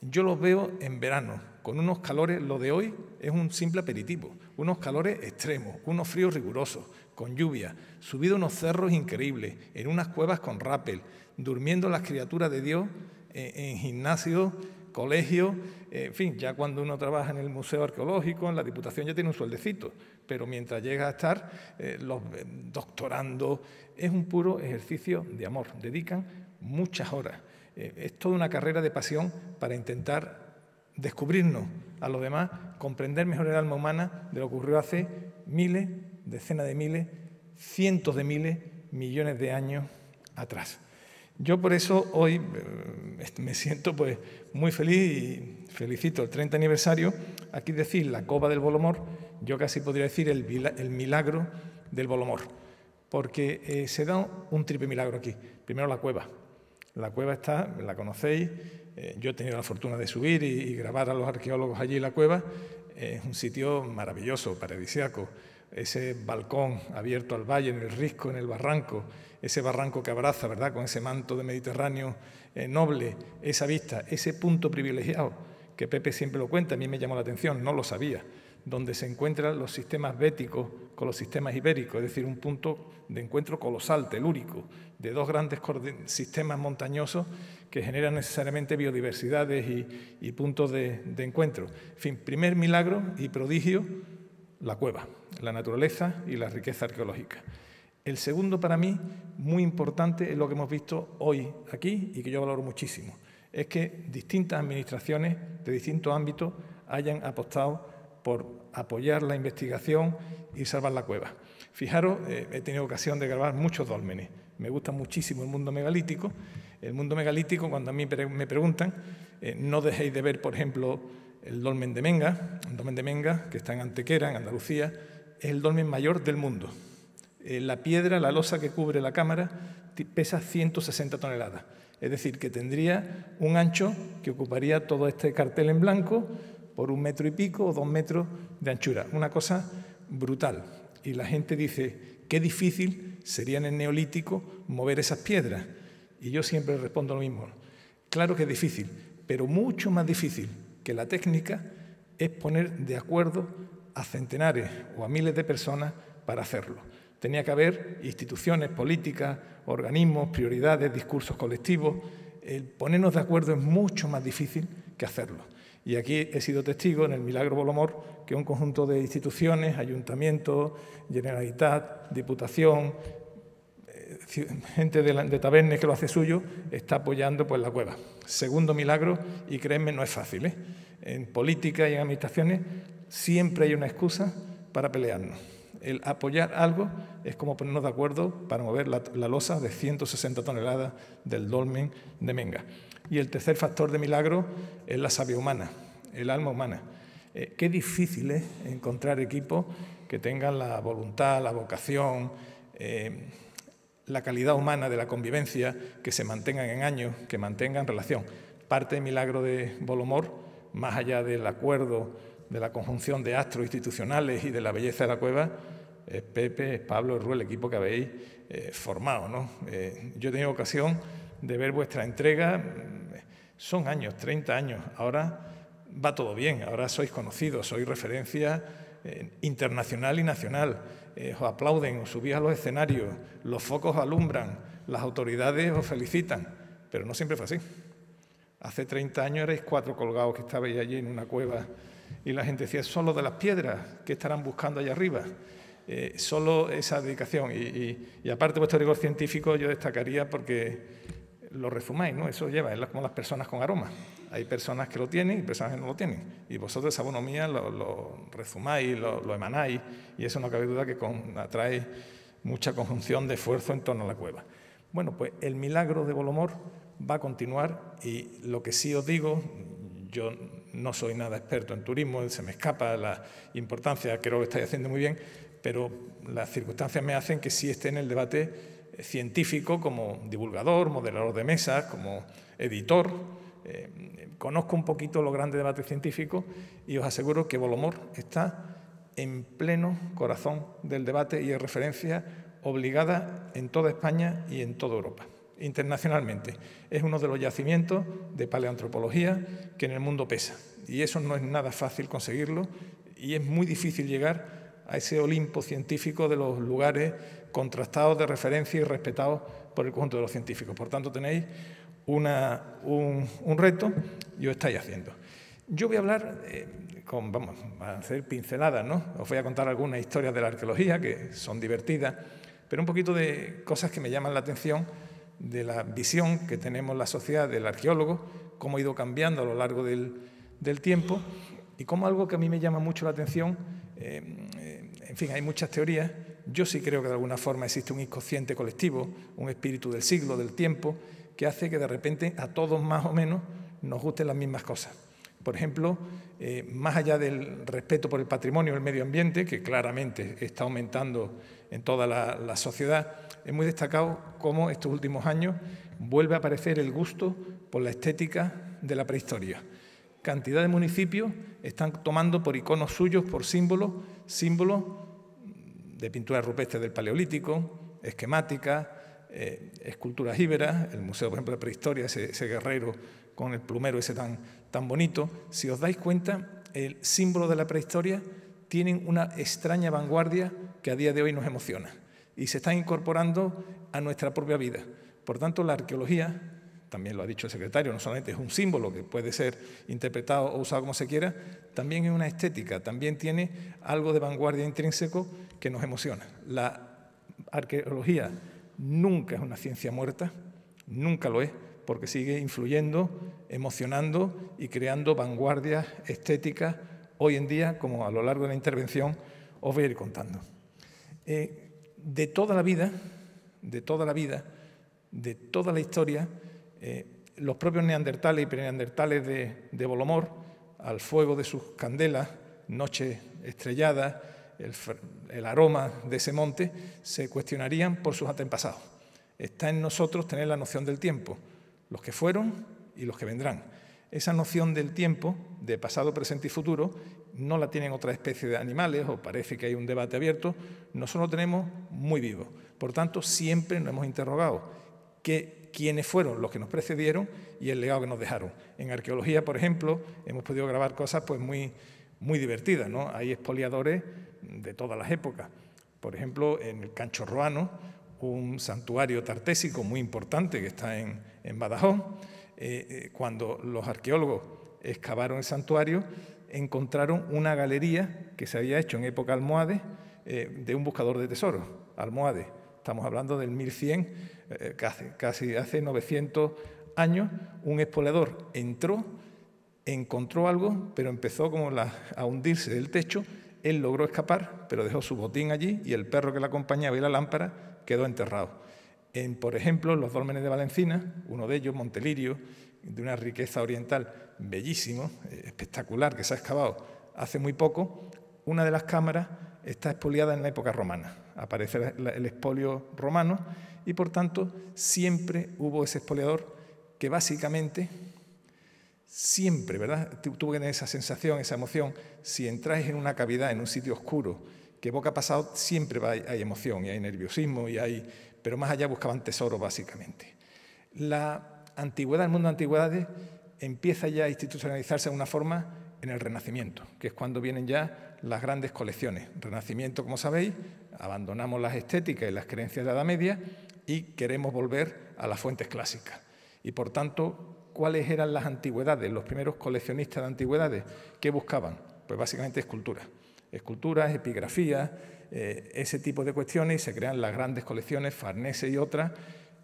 Yo los veo en verano, con unos calores, lo de hoy es un simple aperitivo, unos calores extremos, unos fríos rigurosos, con lluvia, subido unos cerros increíbles, en unas cuevas con rappel, durmiendo las criaturas de Dios eh, en, gimnasio colegio, en fin, ya cuando uno trabaja en el Museo Arqueológico, en la Diputación ya tiene un sueldecito, pero mientras llega a estar eh, los eh, doctorando, es un puro ejercicio de amor, dedican muchas horas. Eh, es toda una carrera de pasión para intentar descubrirnos a los demás, comprender mejor el alma humana de lo que ocurrió hace miles, decenas de miles, cientos de miles, millones de años atrás. Yo por eso hoy eh, me siento pues muy feliz y felicito el 30 aniversario. Aquí decir la cova del Bolomor, yo casi podría decir el, milagro del Bolomor, porque eh, se da un triple milagro aquí. Primero la cueva. La cueva está, la conocéis, eh, yo he tenido la fortuna de subir y, grabar a los arqueólogos allí la cueva. es un sitio maravilloso, paradisiaco. Ese balcón abierto al valle, en el risco, en el barranco, ese barranco que abraza, ¿verdad?, con ese manto de Mediterráneo eh, noble, esa vista, ese punto privilegiado que Pepe siempre lo cuenta, a mí me llamó la atención, no lo sabía, donde se encuentran los sistemas béticos con los sistemas ibéricos, es decir, un punto de encuentro colosal, telúrico, de dos grandes sistemas montañosos que generan necesariamente biodiversidades y, puntos de, de encuentro. En fin, primer milagro y prodigio, la cueva, la naturaleza y la riqueza arqueológica. El segundo para mí, muy importante, es lo que hemos visto hoy aquí y que yo valoro muchísimo. Es que distintas administraciones de distintos ámbitos hayan apostado por apoyar la investigación y salvar la cueva. Fijaros, eh, he tenido ocasión de grabar muchos dólmenes. Me gusta muchísimo el mundo megalítico. El mundo megalítico, cuando a mí me preguntan, eh, no dejéis de ver, por ejemplo, el dolmen de Menga. El dolmen de Menga, que está en Antequera, en Andalucía, es el dolmen mayor del mundo. Eh, la piedra, la losa que cubre la cámara, pesa 160 toneladas. Es decir, que tendría un ancho que ocuparía todo este cartel en blanco por un metro y pico o dos metros de anchura. Una cosa brutal. Y la gente dice, qué difícil sería en el neolítico mover esas piedras. Y yo siempre respondo lo mismo. Claro que es difícil, pero mucho más difícil que la técnica es poner de acuerdo a centenares o a miles de personas para hacerlo. Tenía que haber instituciones, políticas, organismos, prioridades, discursos colectivos. El ponernos de acuerdo es mucho más difícil que hacerlo. Y aquí he sido testigo en el Milagro Bolomor que un conjunto de instituciones, ayuntamientos, Generalitat, Diputación, gente de, de Tabernes que lo hace suyo, está apoyando pues, la cueva. Segundo milagro, y créanme, no es fácil. ¿eh? En política y en administraciones siempre hay una excusa para pelearnos el apoyar algo es como ponernos de acuerdo para mover la, losa de 160 toneladas del dolmen de Menga. Y el tercer factor de milagro es la sabia humana, el alma humana. Eh, qué difícil es encontrar equipos que tengan la voluntad, la vocación, eh, la calidad humana de la convivencia, que se mantengan en años, que mantengan relación. Parte del milagro de Bolomor, más allá del acuerdo de la conjunción de astros institucionales y de la belleza de la cueva, es Pepe, es Pablo, es el equipo que habéis eh, formado. ¿no? Eh, yo he tenido ocasión de ver vuestra entrega, son años, 30 años, ahora va todo bien, ahora sois conocidos, sois referencia eh, internacional y nacional, os aplauden, os subís a los escenarios, los focos alumbran, las autoridades os felicitan, pero no siempre fue así. Hace 30 años erais cuatro colgados que estabais allí en una cueva y la gente decía, solo de las piedras que estarán buscando allá arriba. Eh, solo esa dedicación. Y, aparte vuestro rigor científico yo destacaría porque lo resumáis, ¿no? Eso lleva, es como las personas con aroma. Hay personas que lo tienen y personas que no lo tienen. Y vosotros esa bonomía lo, lo resumáis, lo, emanáis, y eso no cabe duda que atrae mucha conjunción de esfuerzo en torno a la cueva. Bueno, pues el milagro de Bolomor va a continuar y lo que sí os digo, yo no soy nada experto en turismo, se me escapa la importancia, creo que estáis haciendo muy bien, pero las circunstancias me hacen que sí esté en el debate científico como divulgador, moderador de mesas, como editor. Eh, conozco un poquito los grandes debates científicos y os aseguro que Bolomor está en pleno corazón del debate y es referencia obligada en toda España y en toda Europa internacionalmente. Es uno de los yacimientos de paleoantropología que en el mundo pesa. Y eso no es nada fácil conseguirlo y es muy difícil llegar a ese Olimpo científico de los lugares contrastados de referencia y respetados por el conjunto de los científicos. Por tanto, tenéis un, reto y os estáis haciendo. Yo voy a hablar, eh, con, vamos, a hacer pinceladas, ¿no? Os voy a contar algunas historias de la arqueología que son divertidas, pero un poquito de cosas que me llaman la atención de la visión que tenemos la sociedad del arqueólogo, cómo ha ido cambiando a lo largo del, tiempo y cómo algo que a mí me llama mucho la atención, eh, en fin, hay muchas teorías, yo sí creo que de alguna forma existe un inconsciente colectivo, un espíritu del siglo, del tiempo, que hace que de repente a todos más o menos nos gusten las mismas cosas. Por ejemplo, eh, más allá del respeto por el patrimonio y el medio ambiente, que claramente está aumentando en toda la, sociedad, es muy destacado cómo estos últimos años vuelve a aparecer el gusto por la estética de la prehistoria. Cantidad de municipios están tomando por iconos suyos, por símbolos, símbolos de pintura rupestre del Paleolítico, esquemáticas, eh, esculturas íberas, el Museo, por ejemplo, de Prehistoria, ese, guerrero con el plumero ese tan, tan bonito. Si os dais cuenta, el símbolo de la prehistoria tienen una extraña vanguardia que a día de hoy nos emociona y se están incorporando a nuestra propia vida. Por tanto, la arqueología, también lo ha dicho el secretario, no solamente es un símbolo que puede ser interpretado o usado como se quiera, también es una estética, también tiene algo de vanguardia intrínseco que nos emociona. La arqueología nunca es una ciencia muerta, nunca lo es, porque sigue influyendo, emocionando y creando vanguardias estéticas hoy en día, como a lo largo de la intervención os voy a ir contando. Eh, de toda la vida, de toda la vida, de toda la historia, eh, los propios neandertales y preneandertales de, Bolomor, al fuego de sus candelas, noche estrellada, el, aroma de ese monte, se cuestionarían por sus antepasados. Está en nosotros tener la noción del tiempo, los que fueron y los que vendrán. Esa noción del tiempo, de pasado, presente y futuro, no la tienen otra especie de animales, o parece que hay un debate abierto, nosotros lo tenemos muy vivo. Por tanto, siempre nos hemos interrogado que, quiénes fueron los que nos precedieron y el legado que nos dejaron. En arqueología, por ejemplo, hemos podido grabar cosas pues, muy, muy divertidas. ¿no? Hay expoliadores de todas las épocas. Por ejemplo, en el Cancho Roano, un santuario tartésico muy importante que está en, Badajoz, eh, eh, cuando los arqueólogos excavaron el santuario, encontraron una galería que se había hecho en época almohade eh, de un buscador de tesoros, almohade. Estamos hablando del 1100, casi, casi hace 900 años, un expoliador entró, encontró algo, pero empezó como a hundirse del techo él logró escapar, pero dejó su botín allí y el perro que le acompañaba y la lámpara quedó enterrado. En, por ejemplo, los dólmenes de Valencina, uno de ellos, Montelirio, de una riqueza oriental bellísimo, eh, espectacular, que se ha excavado hace muy poco, una de las cámaras está expoliada en la época romana. Aparece el expolio romano y, por tanto, siempre hubo ese expoliador que básicamente siempre, ¿verdad? Tener esa sensación, esa emoción. Si entráis en una cavidad, en un sitio oscuro, que boca pasado, siempre hay, emoción y hay nerviosismo, y hay, pero más allá buscaban tesoro, básicamente. La antigüedad, el mundo de antigüedades, empieza ya a institucionalizarse de una forma en el Renacimiento, que es cuando vienen ya las grandes colecciones. Renacimiento, como sabéis, abandonamos las estéticas y las creencias de la Edad Media y queremos volver a las fuentes clásicas. Y por tanto, cuáles eran las antigüedades, los primeros coleccionistas de antigüedades, ¿qué buscaban? Pues básicamente esculturas, esculturas, epigrafías, eh, ese tipo de cuestiones y se crean las grandes colecciones, Farnese y otras,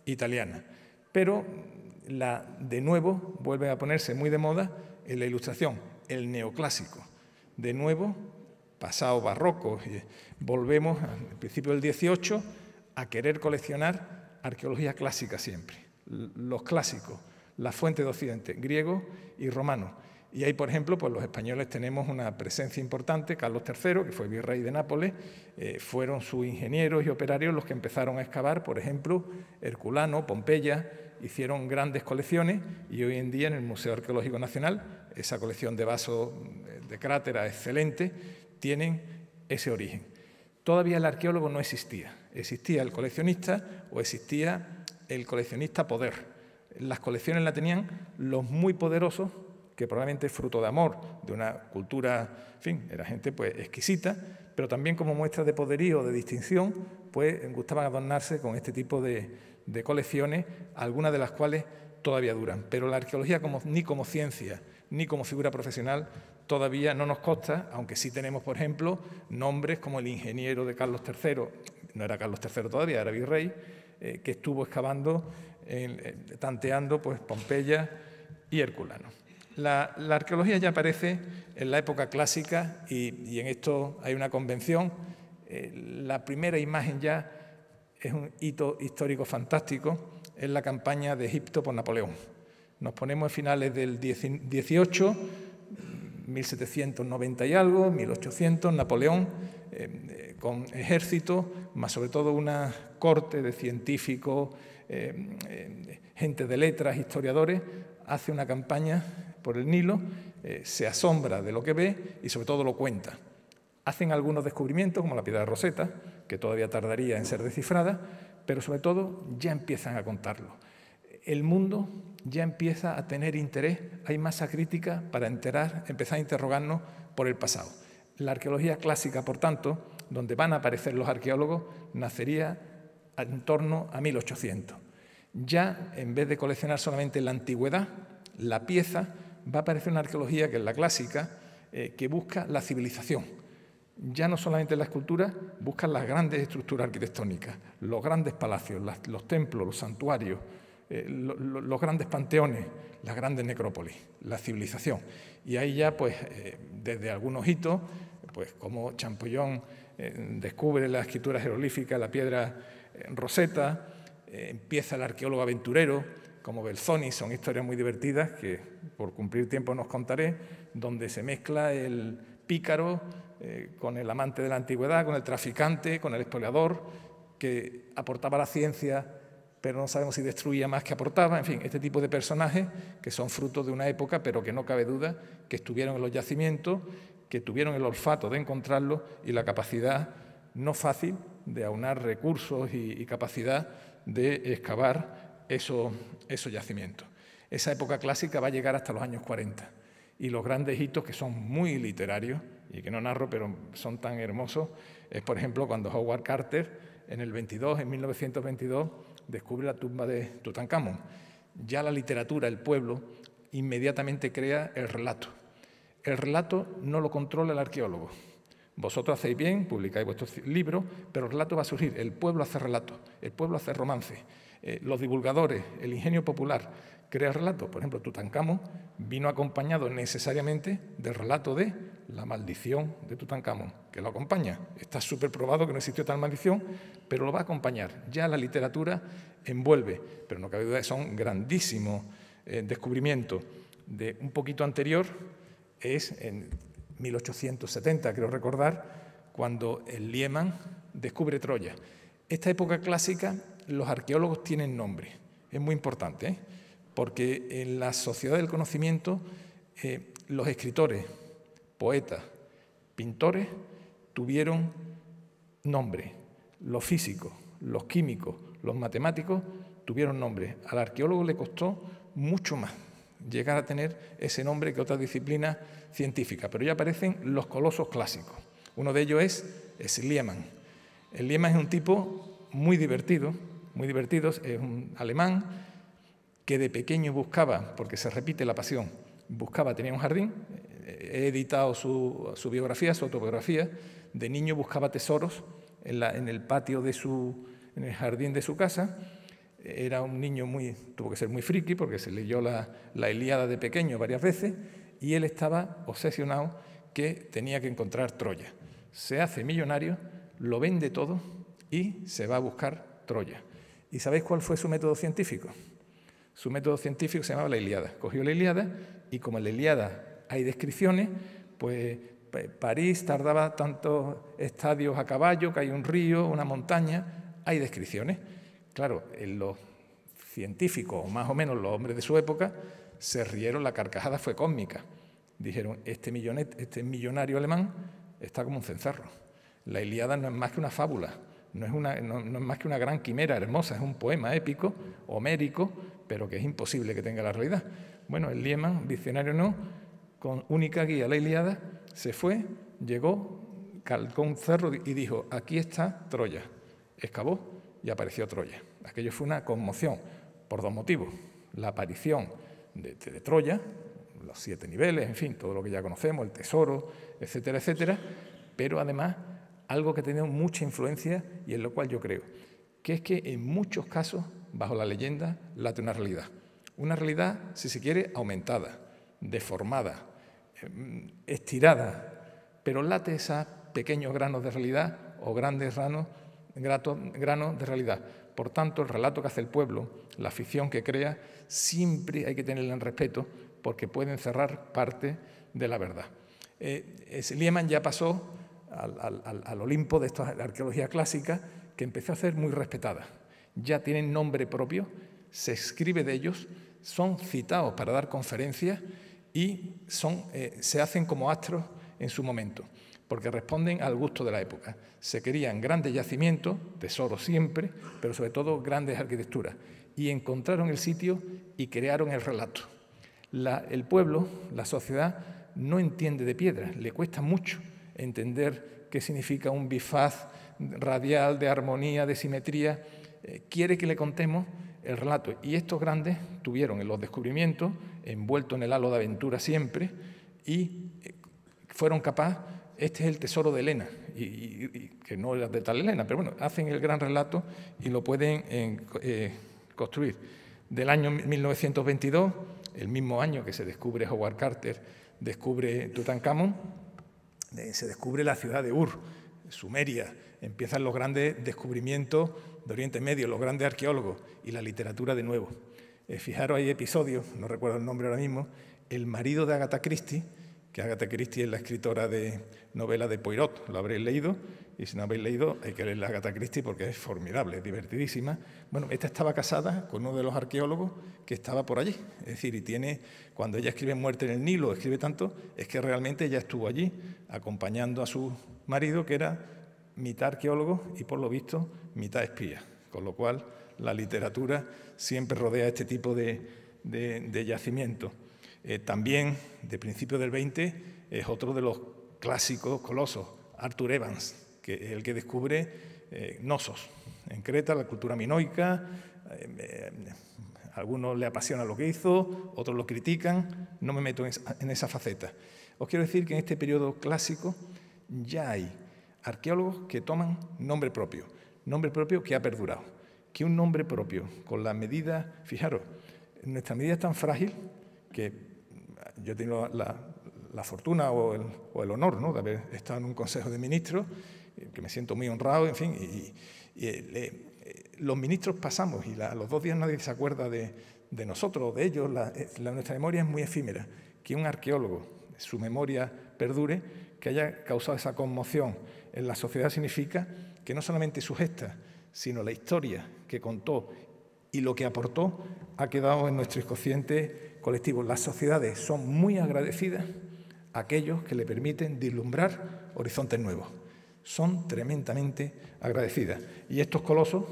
italianas. Pero la, de nuevo vuelve a ponerse muy de moda en la ilustración, el neoclásico. De nuevo, pasado barroco, volvemos al principio del 18 a querer coleccionar arqueología clásica siempre, los clásicos la fuente de Occidente, griego y romano. Y ahí, por ejemplo, pues los españoles tenemos una presencia importante. Carlos III, que fue virrey de Nápoles, eh, fueron sus ingenieros y operarios los que empezaron a excavar, por ejemplo, Herculano, Pompeya, hicieron grandes colecciones y hoy en día en el Museo Arqueológico Nacional, esa colección de vasos eh, de crátera excelente, tienen ese origen. Todavía el arqueólogo no existía. Existía el coleccionista o existía el coleccionista poder las colecciones las tenían los muy poderosos, que probablemente es fruto de amor, de una cultura, en fin, era gente pues exquisita, pero también como muestra de poderío, de distinción, pues gustaban adornarse con este tipo de, colecciones, algunas de las cuales todavía duran, pero la arqueología como, ni como ciencia ni como figura profesional todavía no nos consta, aunque sí tenemos, por ejemplo, nombres como el ingeniero de Carlos III, no era Carlos III todavía, era virrey, eh, que estuvo excavando, tanteando pues, Pompeya y Herculano. La, arqueología ya aparece en la época clásica y, en esto hay una convención. Eh, la primera imagen ya es un hito histórico fantástico, es la campaña de Egipto por Napoleón. Nos ponemos a finales del 18, 1790 y algo, 1800, Napoleón, eh, eh, con ejército, más sobre todo una corte de científicos, gente de letras, historiadores, hace una campaña por el Nilo, eh, se asombra de lo que ve y sobre todo lo cuenta. Hacen algunos descubrimientos, como la piedra de Rosetta, que todavía tardaría en ser descifrada, pero sobre todo ya empiezan a contarlo. El mundo ya empieza a tener interés, hay masa crítica para enterar, empezar a interrogarnos por el pasado. La arqueología clásica, por tanto, donde van a aparecer los arqueólogos, nacería en torno a 1800. Ya, en vez de coleccionar solamente la antigüedad, la pieza, va a aparecer una arqueología que es la clásica, eh, que busca la civilización. Ya no solamente la escultura, buscan las grandes estructuras arquitectónicas, los grandes palacios, los templos, los santuarios, eh, los grandes panteones, las grandes necrópolis, la civilización. Y ahí ya, pues, eh, desde algunos hitos, pues como Champollion descubre la escritura jeroglífica, la piedra Rosetta, empieza el arqueólogo aventurero, como Belzoni, son historias muy divertidas que por cumplir tiempo nos contaré, donde se mezcla el pícaro eh, con el amante de la antigüedad, con el traficante, con el explorador, que aportaba la ciencia, pero no sabemos si destruía más que aportaba. En fin, este tipo de personajes que son frutos de una época, pero que no cabe duda que estuvieron en los yacimientos, que tuvieron el olfato de encontrarlos y la capacidad no fácil de aunar recursos y capacidad de excavar esos, yacimientos. Esa época clásica va a llegar hasta los años 40 y los grandes hitos que son muy literarios y que no narro, pero son tan hermosos, es por ejemplo cuando Howard Carter en el 22, en 1922, descubre la tumba de Tutankamón. Ya la literatura, el pueblo, inmediatamente crea el relato. El relato no lo controla el arqueólogo. Vosotros hacéis bien, publicáis vuestros libros, pero el relato va a surgir. El pueblo hace relato, el pueblo hace romance. Eh, los divulgadores, el ingenio popular, crea relato. Por ejemplo, Tutankamón vino acompañado necesariamente del relato de la maldición de Tutankamón, que lo acompaña. Está súper probado que no existió tal maldición, pero lo va a acompañar. Ya la literatura envuelve, pero no cabe duda que son grandísimos eh, descubrimientos. De un poquito anterior es en 1870, creo recordar, cuando el Lieman descubre Troya. Esta época clásica los arqueólogos tienen nombre. Es muy importante, ¿eh? Porque en la sociedad del conocimiento eh, los escritores, poetas, pintores tuvieron nombre. Los físicos, los químicos, los matemáticos tuvieron nombre. Al arqueólogo le costó mucho más llegar a tener ese nombre que otras disciplinas científicas, pero ya aparecen los colosos clásicos. Uno de ellos es, es Liemann. El Liemann es un tipo muy divertido, muy divertidos. Es un alemán que de pequeño buscaba, porque se repite la pasión, buscaba, tenía un jardín, he editado su, biografía, su autobiografía, de niño buscaba tesoros en, el patio de su, en el jardín de su casa. Era un niño muy, tuvo que ser muy friki porque se leyó la, la Ilíada de pequeño varias veces y él estaba obsesionado que tenía que encontrar Troya. Se hace millonario, lo vende todo y se va a buscar Troya. ¿Y sabéis cuál fue su método científico? Su método científico se llamaba la Iliada. Cogió la Iliada y como en la Iliada hay descripciones, pues París tardaba tantos estadios a caballo, que hay un río, una montaña, hay descripciones. Claro, los científicos, más o menos los hombres de su época, se rieron, la carcajada fue cósmica. Dijeron, este, este millonario alemán está como un cencerro. La Iliada no es más que una fábula no es, más que una gran quimera hermosa, es un poema épico, homérico, pero que es imposible que tenga la realidad. Bueno, el Lieman, diccionario no, con única guía la Iliada, se fue, llegó, calcó un cerro y dijo, aquí está Troya. Excavó y apareció Troya. Aquello fue una conmoción, por dos motivos. la aparición de, de Troya, los siete niveles, en fin, todo lo que ya conocemos, el tesoro, etcétera, etcétera, pero además algo que ha tenido mucha influencia y en lo cual yo creo, que es que en muchos casos, bajo la leyenda, late una realidad. Una realidad, si se quiere, aumentada, deformada, em, estirada, pero late esos pequeños granos de realidad o grandes granos, granos de realidad. Por tanto, el relato que hace el pueblo, la afición que crea, siempre hay que tenerle en respeto porque pueden cerrar parte de la verdad. Eh, Liemann ya pasó al, Olimpo de esta arqueología clásica que empezó a ser muy respetada. Ya tienen nombre propio, se escribe de ellos, son citados para dar conferencias y son, eh, se hacen como astros en su momento, porque responden al gusto de la época. Se querían grandes yacimientos, tesoros siempre, pero sobre todo grandes arquitecturas. Y encontraron el sitio y crearon el relato el pueblo, la sociedad, no entiende de piedra, le cuesta mucho entender qué significa un bifaz radial de armonía, de simetría. Eh, quiere que le contemos el relato. Y estos grandes tuvieron los descubrimientos, envuelto en el halo de aventura siempre, y eh, fueron capaces, este es el tesoro de Elena, y, que no era de tal Elena, pero bueno, hacen el gran relato y lo pueden eh, construir. Del año 1922 el mismo año que se descubre Howard Carter, descubre Tutankamón, se descubre la ciudad de Ur, Sumeria, empiezan los grandes descubrimientos de Oriente Medio, los grandes arqueólogos y la literatura de nuevo. Eh, fijaros, hay episodios, no recuerdo el nombre ahora mismo, el marido de Agatha Christie, que Agatha Christie es la escritora de novela de Poirot, lo habréis leído, y si no habéis leído hay que leer la Agatha Christie porque es formidable, es divertidísima. Bueno, esta estaba casada con uno de los arqueólogos que estaba por allí, es decir, y tiene, cuando ella escribe Muerte en el Nilo, escribe tanto, es que realmente ella estuvo allí acompañando a su marido, que era mitad arqueólogo y por lo visto mitad espía, con lo cual la literatura siempre rodea este tipo de, de yacimientos. Eh, también, de principio del 20, es otro de los clásicos colosos, Arthur Evans, que es el que descubre eh, en Creta, la cultura minoica. Eh, algunos le apasiona lo que hizo, otros lo critican, no me meto en esa faceta. Os quiero decir que en este periodo clásico ya hay arqueólogos que toman nombre propio, nombre propio que ha perdurado, que un nombre propio con la medida, fijaros, nuestra medida es tan frágil que yo he tenido la, fortuna o el, honor ¿no? de haber estado en un consejo de ministros, eh, que me siento muy honrado, en fin, y, eh, eh, los ministros pasamos y a los dos días nadie se acuerda de, nosotros, de ellos, la, nuestra memoria es muy efímera. Que un arqueólogo, su memoria perdure, que haya causado esa conmoción en la sociedad significa que no solamente su gesta, sino la historia que contó y lo que aportó ha quedado en nuestro inconsciente colectivos, las sociedades son muy agradecidas a aquellos que le permiten vislumbrar horizontes nuevos. Son tremendamente agradecidas. Y estos colosos,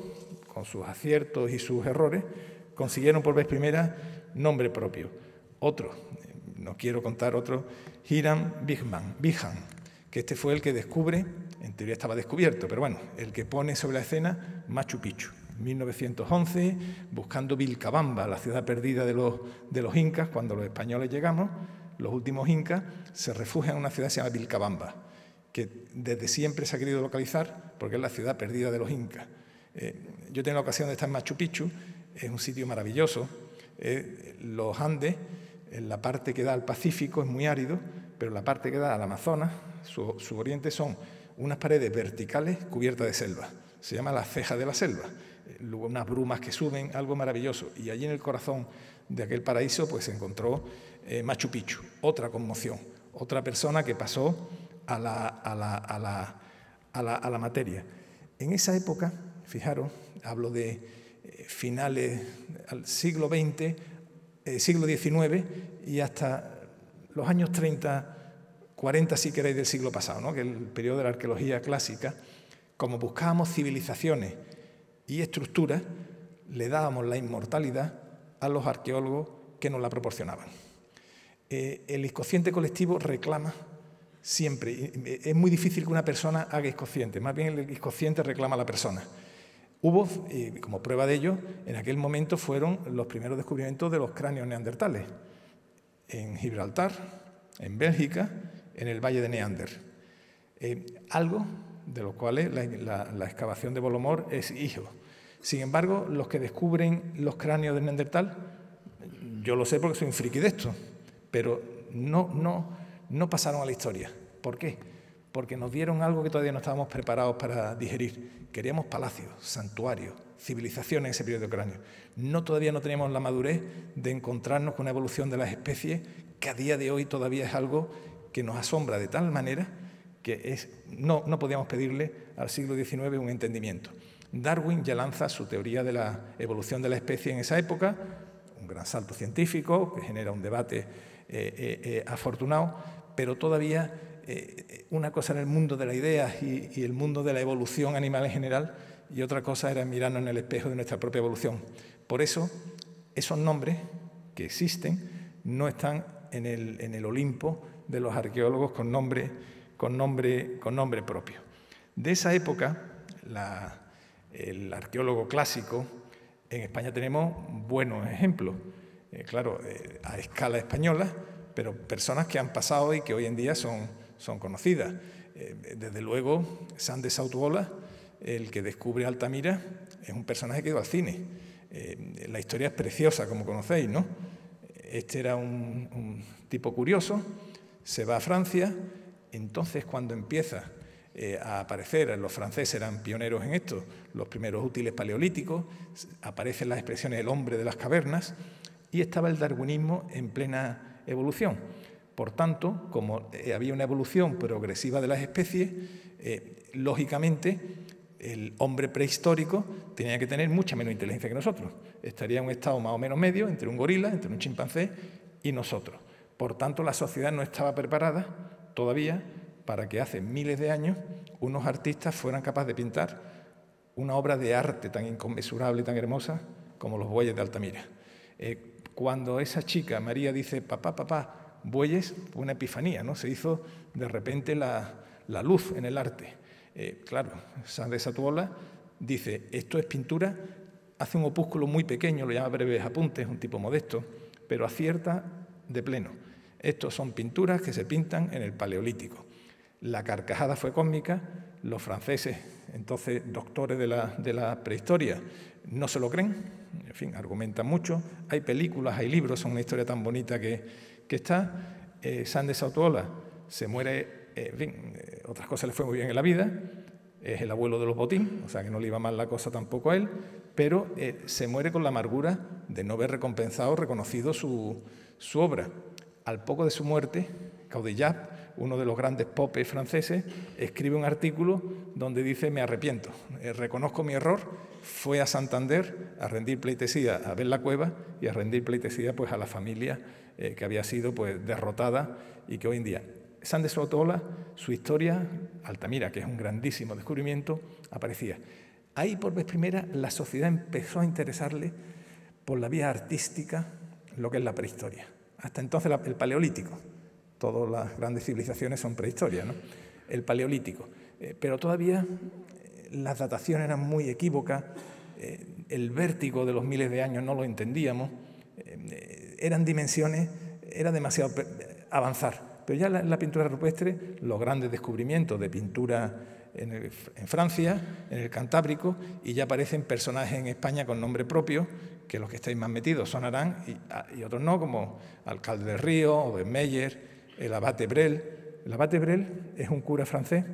con sus aciertos y sus errores, consiguieron por vez primera nombre propio. Otro, no quiero contar otro, Hiram Bigman, Bihan, que este fue el que descubre, en teoría estaba descubierto, pero bueno, el que pone sobre la escena Machu Picchu. 1911, buscando Vilcabamba, la ciudad perdida de los, incas, cuando los españoles llegamos, los últimos incas, se refugian en una ciudad que se llama Vilcabamba, que desde siempre se ha querido localizar porque es la ciudad perdida de los incas. Eh, yo tengo la ocasión de estar en Machu Picchu, es un sitio maravilloso. Eh, los Andes, en la parte que da al Pacífico, es muy árido, pero la parte que da al Amazonas, su, su oriente, son unas paredes verticales cubiertas de selva. Se llama la ceja de la selva luego unas brumas que suben, algo maravilloso. Y allí en el corazón de aquel paraíso pues se encontró eh, Machu Picchu, otra conmoción, otra persona que pasó a la, a la, a la, a la, materia. En esa época, fijaros, hablo de eh, finales del siglo XX, eh, siglo XIX y hasta los años 30, 40 si queréis del siglo pasado, ¿no? que es el periodo de la arqueología clásica, como buscábamos civilizaciones y estructuras, le dábamos la inmortalidad a los arqueólogos que nos la proporcionaban. Eh, el inconsciente colectivo reclama siempre, es muy difícil que una persona haga inconsciente, más bien el inconsciente reclama a la persona. Hubo, y como prueba de ello, en aquel momento fueron los primeros descubrimientos de los cráneos neandertales en Gibraltar, en Bélgica, en el Valle de Neander. Eh, algo de lo cual la, la, excavación de Bolomor es hijo. Sin embargo, los que descubren los cráneos de Neandertal, yo lo sé porque soy un friki de esto, pero no, no, no pasaron a la historia. ¿Por qué? Porque nos dieron algo que todavía no estábamos preparados para digerir. Queríamos palacios, santuarios, civilizaciones en ese periodo cráneo. No todavía no teníamos la madurez de encontrarnos con una evolución de las especies que a día de hoy todavía es algo que nos asombra de tal manera que no, no podíamos pedirle al siglo XIX un entendimiento. Darwin ya lanza su teoría de la evolución de la especie en esa época, un gran salto científico que genera un debate eh, eh, eh, afortunado, pero todavía una cosa era el mundo de la idea y, el mundo de la evolución animal en general y otra cosa era mirarnos en el espejo de nuestra propia evolución. Por eso, esos nombres que existen no están en el, en el Olimpo de los arqueólogos con nombre, con nombre, con nombre propio. De esa época, el arqueólogo clásico, en España tenemos buenos ejemplos, eh, claro, eh, a escala española, pero personas que han pasado y que hoy en día son, son conocidas. Eh, desde luego, Sandes Sautuola, el que descubre Altamira, es un personaje que iba al cine. La historia es preciosa, como conocéis, ¿no? Este era un, tipo curioso, se va a Francia, entonces cuando empieza eh, a aparecer, los franceses eran pioneros en esto, los primeros útiles paleolíticos, aparecen las expresiones del hombre de las cavernas y estaba el darwinismo en plena evolución. Por tanto, como eh, había una evolución progresiva de las especies, eh, lógicamente el hombre prehistórico tenía que tener mucha menos inteligencia que nosotros. Estaría en un estado más o menos medio entre un gorila, entre un chimpancé y nosotros. Por tanto, la sociedad no estaba preparada todavía para que hace miles de años unos artistas fueran capaces de pintar una obra de arte tan inconmensurable y tan hermosa como los bueyes de Altamira. Eh, cuando esa chica, María, dice, papá, papá, Bueyes fue una epifanía, ¿no? Se hizo de repente la, luz en el arte. Eh, claro, San Satuola dice, esto es pintura, hace un opúsculo muy pequeño, lo llama breves apuntes, un tipo modesto, pero acierta de pleno. Estos son pinturas que se pintan en el Paleolítico. La carcajada fue cósmica, los franceses, entonces doctores de la, prehistoria, no se lo creen, en fin, argumentan mucho. Hay películas, hay libros, son una historia tan bonita que, está. Eh, Sandes Sautuola se muere, eh, en fin, eh, otras cosas le fue muy bien en la vida, es el abuelo de los botín, o sea que no le iba mal la cosa tampoco a él, pero se muere con la amargura de no haber recompensado, reconocido su obra. Al poco de su muerte, Caudillat, uno de los grandes popes franceses, escribe un artículo donde dice me arrepiento, reconozco mi error, fue a Santander a rendir pleitesía a ver la cueva y a rendir pleitesía pues a la familia eh, que había sido pues, derrotada y que hoy en día. San de Sotola, su historia, Altamira, que es un grandísimo descubrimiento, aparecía. Ahí por vez primera la sociedad empezó a interesarle por la vía artística lo que es la prehistoria. Hasta entonces el paleolítico, todas las grandes civilizaciones son prehistoria, ¿no? El paleolítico. Eh, pero todavía eh, las dataciones eran muy equívocas, el vértigo de los miles de años no lo entendíamos eran dimensiones, era demasiado avanzar. Pero ya en la, pintura rupestre, los grandes descubrimientos de pintura en, Francia, en el Cantábrico, y ya aparecen personajes en España con nombre propio, que los que estáis más metidos sonarán y, ah, y otros no, como Alcalde de Río, o Meyer, el abate Brel. El abate Brel es un cura francés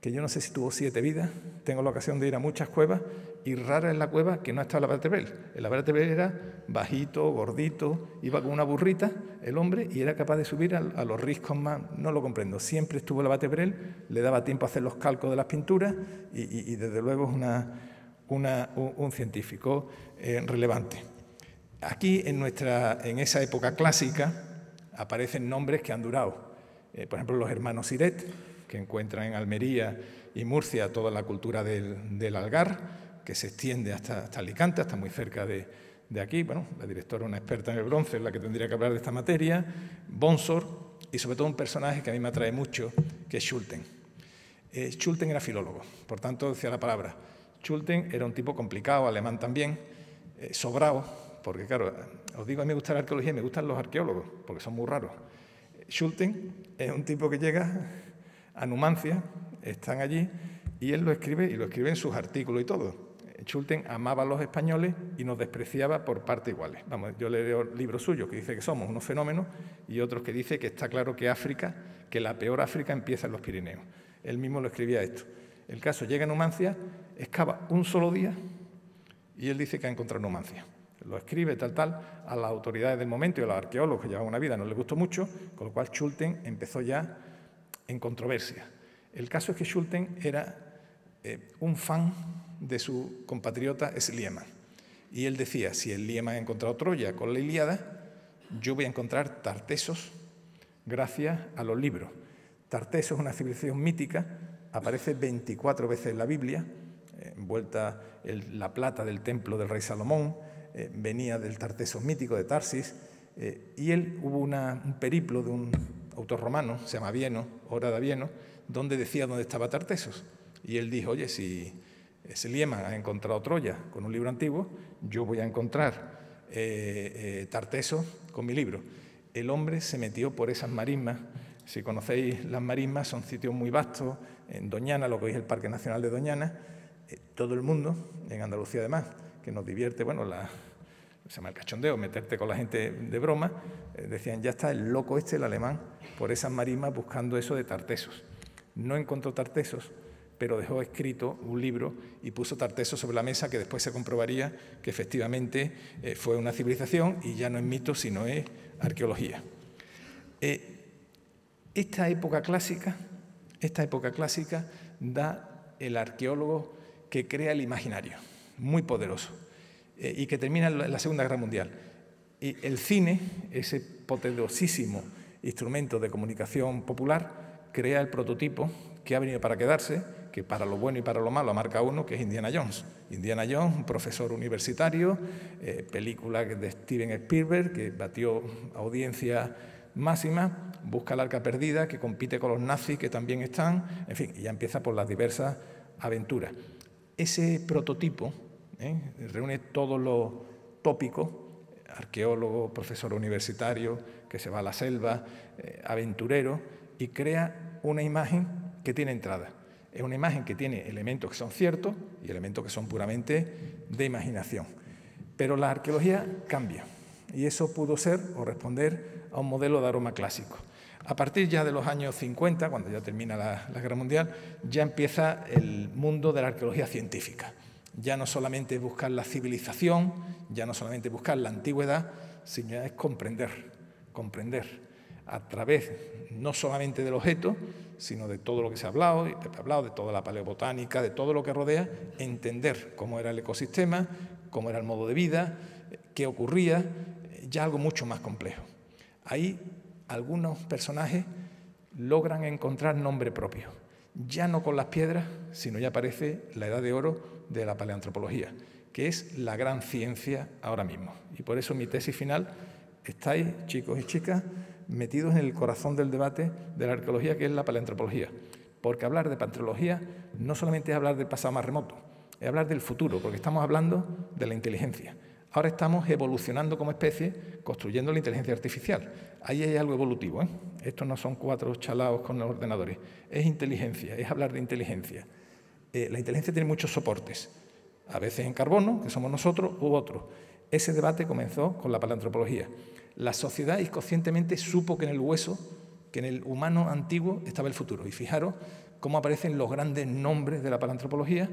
que yo no sé si tuvo siete vidas, tengo la ocasión de ir a muchas cuevas y rara es la cueva que no está el abatebel. El abatebel era bajito, gordito, iba con una burrita el hombre y era capaz de subir a, los riscos más, no lo comprendo, siempre estuvo el abatebrel, le daba tiempo a hacer los calcos de las pinturas y, desde luego es una, un, científico eh, relevante. Aquí en, nuestra, en esa época clásica aparecen nombres que han durado, eh, por ejemplo los hermanos Siret, que encuentran en Almería y Murcia toda la cultura del, algar, que se extiende hasta, hasta, Alicante, hasta muy cerca de, aquí. Bueno, la directora, una experta en el bronce, es la que tendría que hablar de esta materia. Bonsor y sobre todo un personaje que a mí me atrae mucho, que es Schulten. Eh, Schulten era filólogo, por tanto decía la palabra. Schulten era un tipo complicado, alemán también, eh, sobrado, porque claro, os digo, a mí me gusta la arqueología y me gustan los arqueólogos, porque son muy raros. Schulten es un tipo que llega a Numancia, están allí, y él lo escribe, y lo escribe en sus artículos y todo. Schulten amaba a los españoles y nos despreciaba por partes iguales. Vamos, yo le leo libros suyos que dice que somos unos fenómenos y otros que dice que está claro que África, que la peor África empieza en los Pirineos. Él mismo lo escribía esto. El caso llega a Numancia, excava un solo día y él dice que ha encontrado Numancia. Lo escribe tal, tal, a las autoridades del momento y a los arqueólogos que llevaban una vida no les gustó mucho, con lo cual Schulten empezó ya en controversia. El caso es que Schulten era eh, un fan de su compatriota Slieman. Y él decía, si el Lieman ha encontrado Troya con la Ilíada, yo voy a encontrar Tartesos gracias a los libros. Tartesos es una civilización mítica, aparece 24 veces en la Biblia, envuelta en la plata del templo del rey Salomón, eh, venía del Tartesos mítico de Tarsis, eh, y él hubo un periplo de un autor romano, se llama Vieno, Hora de Vieno, donde decía dónde estaba Tartesos. Y él dijo, oye, si ese Lieman ha encontrado Troya con un libro antiguo, yo voy a encontrar eh, Tartesos con mi libro. El hombre se metió por esas marismas. Si conocéis las marismas, son sitios muy vastos. En Doñana, lo que es el Parque Nacional de Doñana, todo el mundo, en Andalucía además, que nos divierte, bueno, la, se llama el cachondeo, meterte con la gente de broma, eh, decían, ya está el loco este, el alemán, por esas marismas buscando eso de Tartesos. No encontró Tartesos, pero dejó escrito un libro y puso Tartesos sobre la mesa que después se comprobaría que efectivamente eh, fue una civilización y ya no es mito, sino es arqueología. Eh, esta época clásica, esta época clásica da el arqueólogo que crea el imaginario, muy poderoso. Eh, y que termina en la Segunda Guerra Mundial. Y el cine, ese poderosísimo instrumento de comunicación popular, crea el prototipo que ha venido para quedarse, que para lo bueno y para lo malo marca uno, que es Indiana Jones. Indiana Jones, un profesor universitario, eh, película de Steven Spielberg, que batió audiencia máxima, busca la arca perdida, que compite con los nazis que también están, en fin, y ya empieza por las diversas aventuras. Ese prototipo ¿eh? reúne todos los tópicos, arqueólogo, profesor universitario, que se va a la selva, eh, aventurero, y crea una imagen que tiene entrada. Es una imagen que tiene elementos que son ciertos y elementos que son puramente de imaginación. Pero la arqueología cambia y eso pudo ser o responder a un modelo de aroma clásico. A partir ya de los años 50, cuando ya termina la Guerra Mundial, ya empieza el mundo de la arqueología científica ya no solamente buscar la civilización, ya no solamente buscar la antigüedad, sino es comprender, comprender a través no solamente del objeto, sino de todo lo que se ha hablado, y ha hablado de toda la paleobotánica, de todo lo que rodea, entender cómo era el ecosistema, cómo era el modo de vida, qué ocurría, ya algo mucho más complejo. Ahí algunos personajes logran encontrar nombre propio, ya no con las piedras, sino ya aparece la edad de oro de la paleantropología, que es la gran ciencia ahora mismo. Y por eso mi tesis final, estáis, chicos y chicas, metidos en el corazón del debate de la arqueología, que es la paleantropología. Porque hablar de paleontología no solamente es hablar del pasado más remoto, es hablar del futuro, porque estamos hablando de la inteligencia. Ahora estamos evolucionando como especie, construyendo la inteligencia artificial. Ahí hay algo evolutivo. ¿eh? Estos no son cuatro chalaos con ordenadores. Es inteligencia, es hablar de inteligencia. Eh, la inteligencia tiene muchos soportes, a veces en carbono, que somos nosotros, u otros. Ese debate comenzó con la paleantropología. La sociedad inconscientemente supo que en el hueso, que en el humano antiguo estaba el futuro. Y fijaros cómo aparecen los grandes nombres de la paleantropología,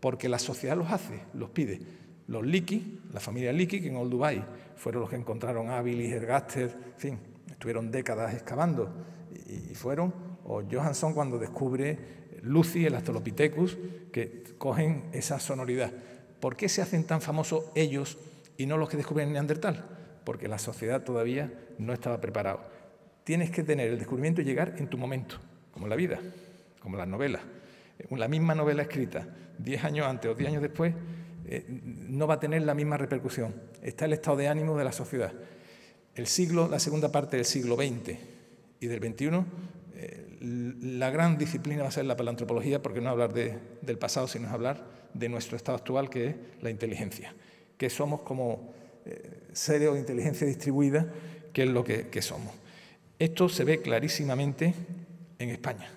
porque la sociedad los hace, los pide. Los Liki, la familia Liki, que en Old Dubai fueron los que encontraron a Billy Ergaster, en fin, estuvieron décadas excavando y fueron, o Johansson cuando descubre Lucy, el Australopithecus, que cogen esa sonoridad. ¿Por qué se hacen tan famosos ellos y no los que descubren Neandertal? Porque la sociedad todavía no estaba preparada. Tienes que tener el descubrimiento y llegar en tu momento, como la vida, como las novelas. La misma novela escrita 10 años antes o 10 años después eh, no va a tener la misma repercusión. Está el estado de ánimo de la sociedad. El siglo, la segunda parte del siglo XX y del XXI, la gran disciplina va a ser la paleantropología, porque no hablar del pasado, sino hablar de nuestro estado actual, que es la inteligencia, que somos como eh, seres de inteligencia distribuida, que es lo que, somos. Esto se ve clarísimamente en España.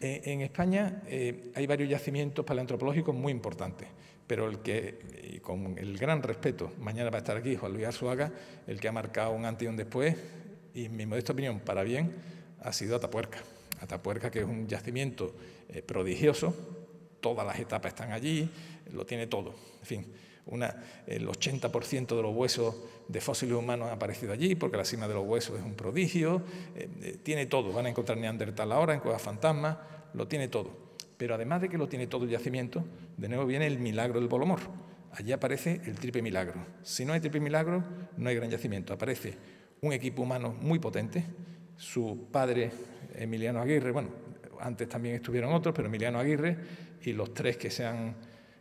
Eh, en España eh, hay varios yacimientos paleantropológicos muy importantes, pero el que, y con el gran respeto, mañana va a estar aquí Juan Luis Arzuaga, el que ha marcado un antes y un después, y en mi modesta opinión, para bien, ha sido Atapuerca. Atapuerca, que es un yacimiento prodigioso, todas las etapas están allí, lo tiene todo. En fin, el 80% de los huesos de fósiles humanos han aparecido allí, porque la cima de los huesos es un prodigio, eh, eh, tiene todo, van a encontrar Neandertal ahora en Cuevas Fantasma, lo tiene todo. Pero además de que lo tiene todo el yacimiento, de nuevo viene el milagro del Bolomor. Allí aparece el triple milagro. Si no hay triple milagro, no hay gran yacimiento. Aparece un equipo humano muy potente, su padre Emiliano Aguirre, bueno, antes también estuvieron otros, pero Emiliano Aguirre y los tres que se han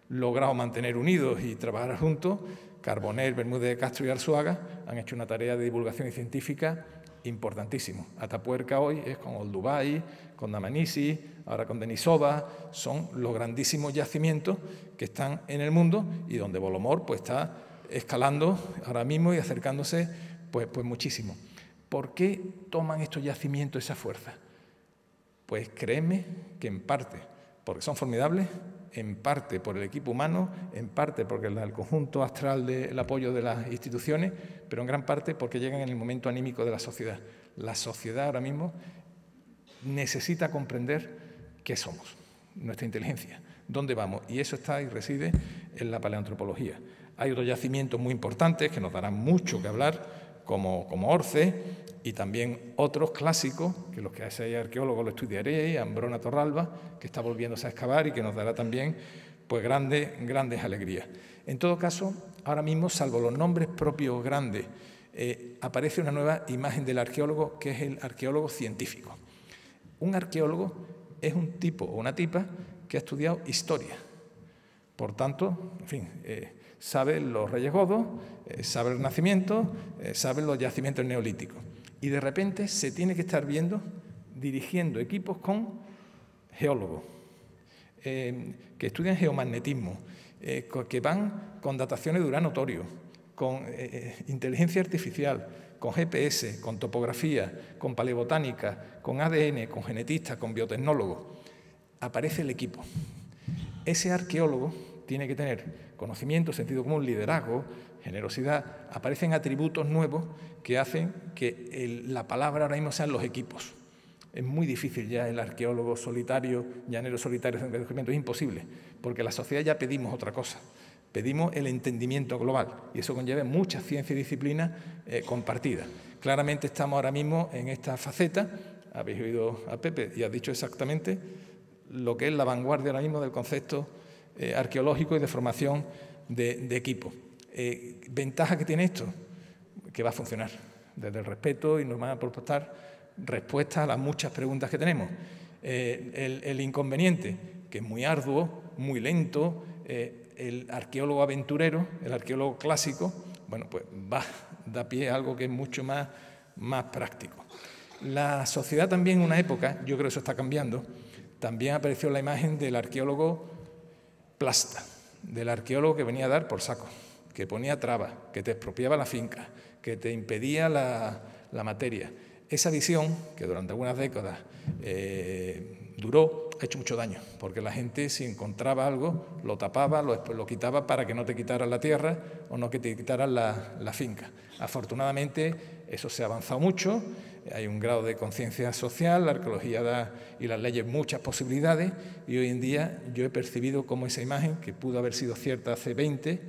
logrado mantener unidos y trabajar juntos, Carbonell, Bermúdez de Castro y Arzuaga, han hecho una tarea de divulgación científica importantísimo. Atapuerca hoy es con Olduvai, con Damanisi, ahora con Denisova, son los grandísimos yacimientos que están en el mundo y donde Bolomor pues, está escalando ahora mismo y acercándose pues, pues muchísimo. ¿Por qué toman estos yacimientos esa fuerza? Pues créeme que en parte porque son formidables, en parte por el equipo humano, en parte porque el conjunto astral del apoyo de las instituciones, pero en gran parte porque llegan en el momento anímico de la sociedad. La sociedad ahora mismo necesita comprender qué somos, nuestra inteligencia, dónde vamos, y eso está y reside en la paleantropología. Hay otros yacimientos muy importantes que nos darán mucho que hablar, como, Orce, y también otros clásicos, que los que seáis arqueólogos lo estudiaréis, Ambrona Torralba, que está volviéndose a excavar y que nos dará también pues, grandes, grandes alegrías. En todo caso, ahora mismo, salvo los nombres propios grandes, eh, aparece una nueva imagen del arqueólogo, que es el arqueólogo científico. Un arqueólogo es un tipo o una tipa que ha estudiado historia. Por tanto, en fin, eh, sabe los reyes godos, eh, sabe el nacimiento, sabe los yacimientos neolíticos y de repente se tiene que estar viendo dirigiendo equipos con geólogos eh, que estudian geomagnetismo, eh, que van con dataciones de urano torio, con eh, inteligencia artificial, con GPS, con topografía, con paleobotánica, con ADN, con genetistas, con biotecnólogos. Aparece el equipo. Ese arqueólogo tiene que tener conocimiento, sentido común, liderazgo, generosidad, aparecen atributos nuevos que hacen que la palabra ahora mismo sean los equipos. Es muy difícil ya el arqueólogo solitario, llanero solitario, es imposible, porque la sociedad ya pedimos otra cosa. Pedimos el entendimiento global y eso conlleva muchas ciencias y disciplinas eh, compartidas. Claramente estamos ahora mismo en esta faceta, habéis oído a Pepe y ha dicho exactamente lo que es la vanguardia ahora mismo del concepto eh, arqueológico y de formación de, equipo. Eh, ¿Ventaja que tiene esto? Que va a funcionar desde el respeto y nos van a proporcionar respuestas a las muchas preguntas que tenemos. Eh, el, inconveniente, que es muy arduo, muy lento, el arqueólogo aventurero, el arqueólogo clásico, bueno, pues va, da pie a algo que es mucho más, más práctico. La sociedad también en una época, yo creo que eso está cambiando, también apareció la imagen del arqueólogo plasta, del arqueólogo que venía a dar por saco que ponía trabas, que te expropiaba la finca, que te impedía la, materia. Esa visión, que durante algunas décadas eh, duró, ha hecho mucho daño, porque la gente si encontraba algo, lo tapaba, lo, lo quitaba para que no te quitaran la tierra o no que te quitaran la, la finca. Afortunadamente, eso se ha avanzado mucho, hay un grado de conciencia social, la arqueología da y las leyes muchas posibilidades, y hoy en día yo he percibido como esa imagen, que pudo haber sido cierta hace 20,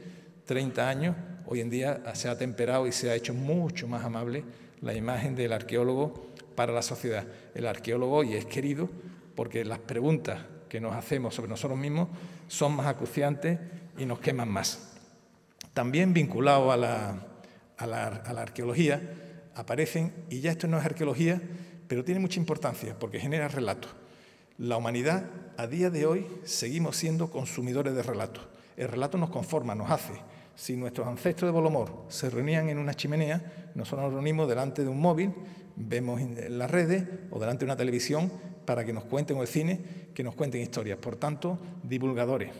30 años, hoy en día se ha temperado y se ha hecho mucho más amable la imagen del arqueólogo para la sociedad. El arqueólogo hoy es querido porque las preguntas que nos hacemos sobre nosotros mismos son más acuciantes y nos queman más. También vinculado a la, a la, a la arqueología aparecen, y ya esto no es arqueología, pero tiene mucha importancia porque genera relatos. La humanidad a día de hoy seguimos siendo consumidores de relatos. El relato nos conforma, nos hace si nuestros ancestros de Bolomor se reunían en una chimenea, nosotros nos reunimos delante de un móvil, vemos en las redes o delante de una televisión para que nos cuenten o el cine, que nos cuenten historias. Por tanto, divulgadores.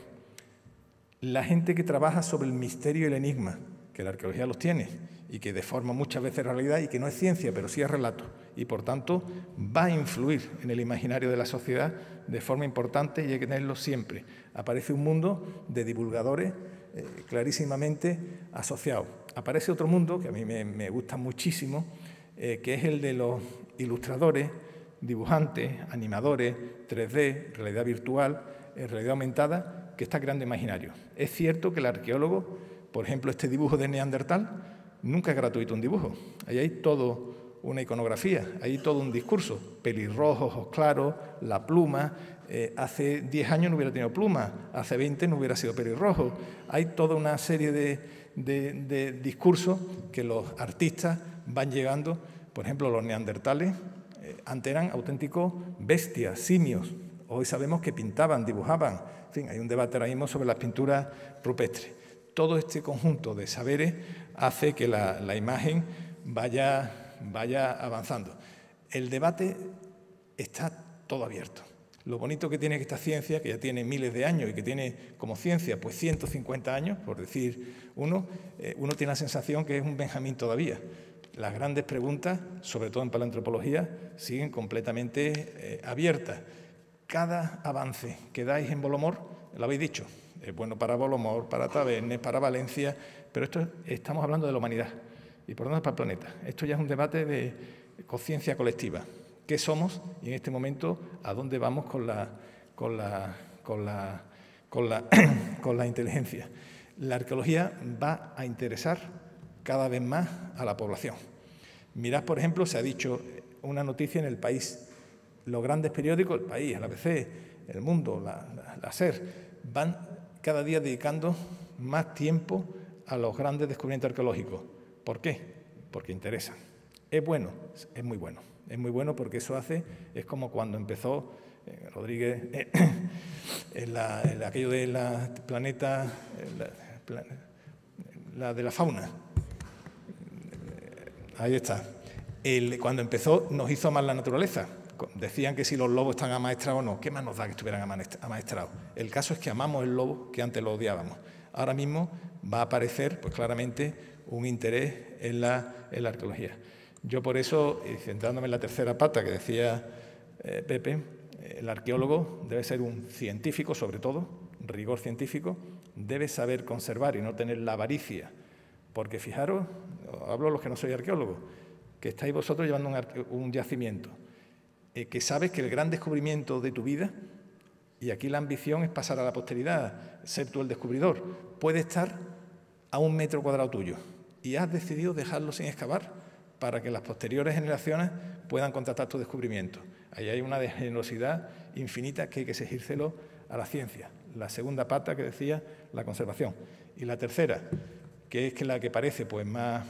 La gente que trabaja sobre el misterio y el enigma, que la arqueología los tiene y que deforma muchas veces realidad y que no es ciencia, pero sí es relato. Y por tanto va a influir en el imaginario de la sociedad de forma importante y hay que tenerlo siempre. Aparece un mundo de divulgadores eh, clarísimamente asociados. Aparece otro mundo que a mí me, gusta muchísimo, eh, que es el de los ilustradores, dibujantes, animadores, 3D, realidad virtual, eh, realidad aumentada, que está creando imaginario. Es cierto que el arqueólogo, por ejemplo, este dibujo de Neandertal, nunca es gratuito un dibujo. Ahí hay todo una iconografía, hay todo un discurso, pelirrojos, ojos claros, la pluma. Eh, hace 10 años no hubiera tenido pluma, hace 20 no hubiera sido pelirrojo. Hay toda una serie de, discursos que los artistas van llegando. Por ejemplo, los neandertales eh, antes eran auténticos bestias, simios. Hoy sabemos que pintaban, dibujaban. En fin, hay un debate ahora mismo sobre las pinturas rupestres. Todo este conjunto de saberes hace que la, imagen vaya, vaya avanzando. El debate está todo abierto. Lo bonito que tiene esta ciencia, que ya tiene miles de años y que tiene como ciencia pues 150 años, por decir uno, eh, uno tiene la sensación que es un Benjamín todavía. Las grandes preguntas, sobre todo en paleantropología, siguen completamente eh, abiertas. Cada avance que dais en Bolomor, lo habéis dicho, es bueno para Bolomor, para Tabernes, para Valencia, pero esto estamos hablando de la humanidad y por tanto para el planeta. Esto ya es un debate de conciencia colectiva. ¿Qué somos? Y en este momento, ¿a dónde vamos con la, con la, con la, con la, con la inteligencia? La arqueología va a interesar cada vez más a la población. Mirad, por ejemplo, se ha dicho una noticia en el país. Los grandes periódicos, el país, el ABC, el mundo, la SER, van cada día dedicando más tiempo a los grandes descubrimientos arqueológicos. ¿Por qué? Porque interesan. ¿Es bueno? Es muy bueno. Es muy bueno porque eso hace, es como cuando empezó eh, Rodríguez, eh, en, aquello de la planeta, la, de la fauna. Ahí está. cuando empezó nos hizo mal la naturaleza. Decían que si los lobos están amaestrados o no. ¿Qué más nos da que estuvieran amaestrados? El caso es que amamos el lobo que antes lo odiábamos. Ahora mismo va a aparecer pues, claramente un interés en la, arqueología. Yo por eso, centrándome en la tercera pata que decía eh, Pepe, el arqueólogo debe ser un científico, sobre todo, rigor científico, debe saber conservar y no tener la avaricia. Porque fijaros, hablo a los que no soy arqueólogo, que estáis vosotros llevando un, yacimiento, eh, que sabes que el gran descubrimiento de tu vida, y aquí la ambición es pasar a la posteridad, ser tú el descubridor, puede estar a un metro cuadrado tuyo y has decidido dejarlo sin excavar para que las posteriores generaciones puedan contratar tu descubrimiento. Ahí hay una generosidad infinita que hay que exigírselo a la ciencia. La segunda pata que decía, la conservación. Y la tercera, que es que la que parece pues más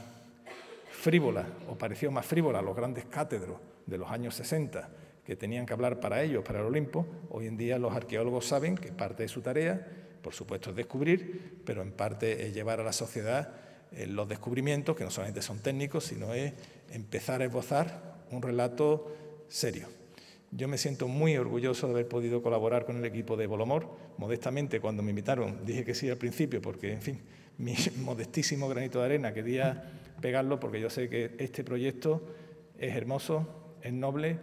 frívola, o pareció más frívola los grandes cátedros de los años 60, que tenían que hablar para ellos, para el Olimpo, hoy en día los arqueólogos saben que parte de su tarea por supuesto, es descubrir, pero en parte es llevar a la sociedad eh, los descubrimientos, que no solamente son técnicos, sino es empezar a esbozar un relato serio. Yo me siento muy orgulloso de haber podido colaborar con el equipo de Bolomor. Modestamente, cuando me invitaron, dije que sí al principio, porque, en fin, mi modestísimo granito de arena quería pegarlo, porque yo sé que este proyecto es hermoso, es noble,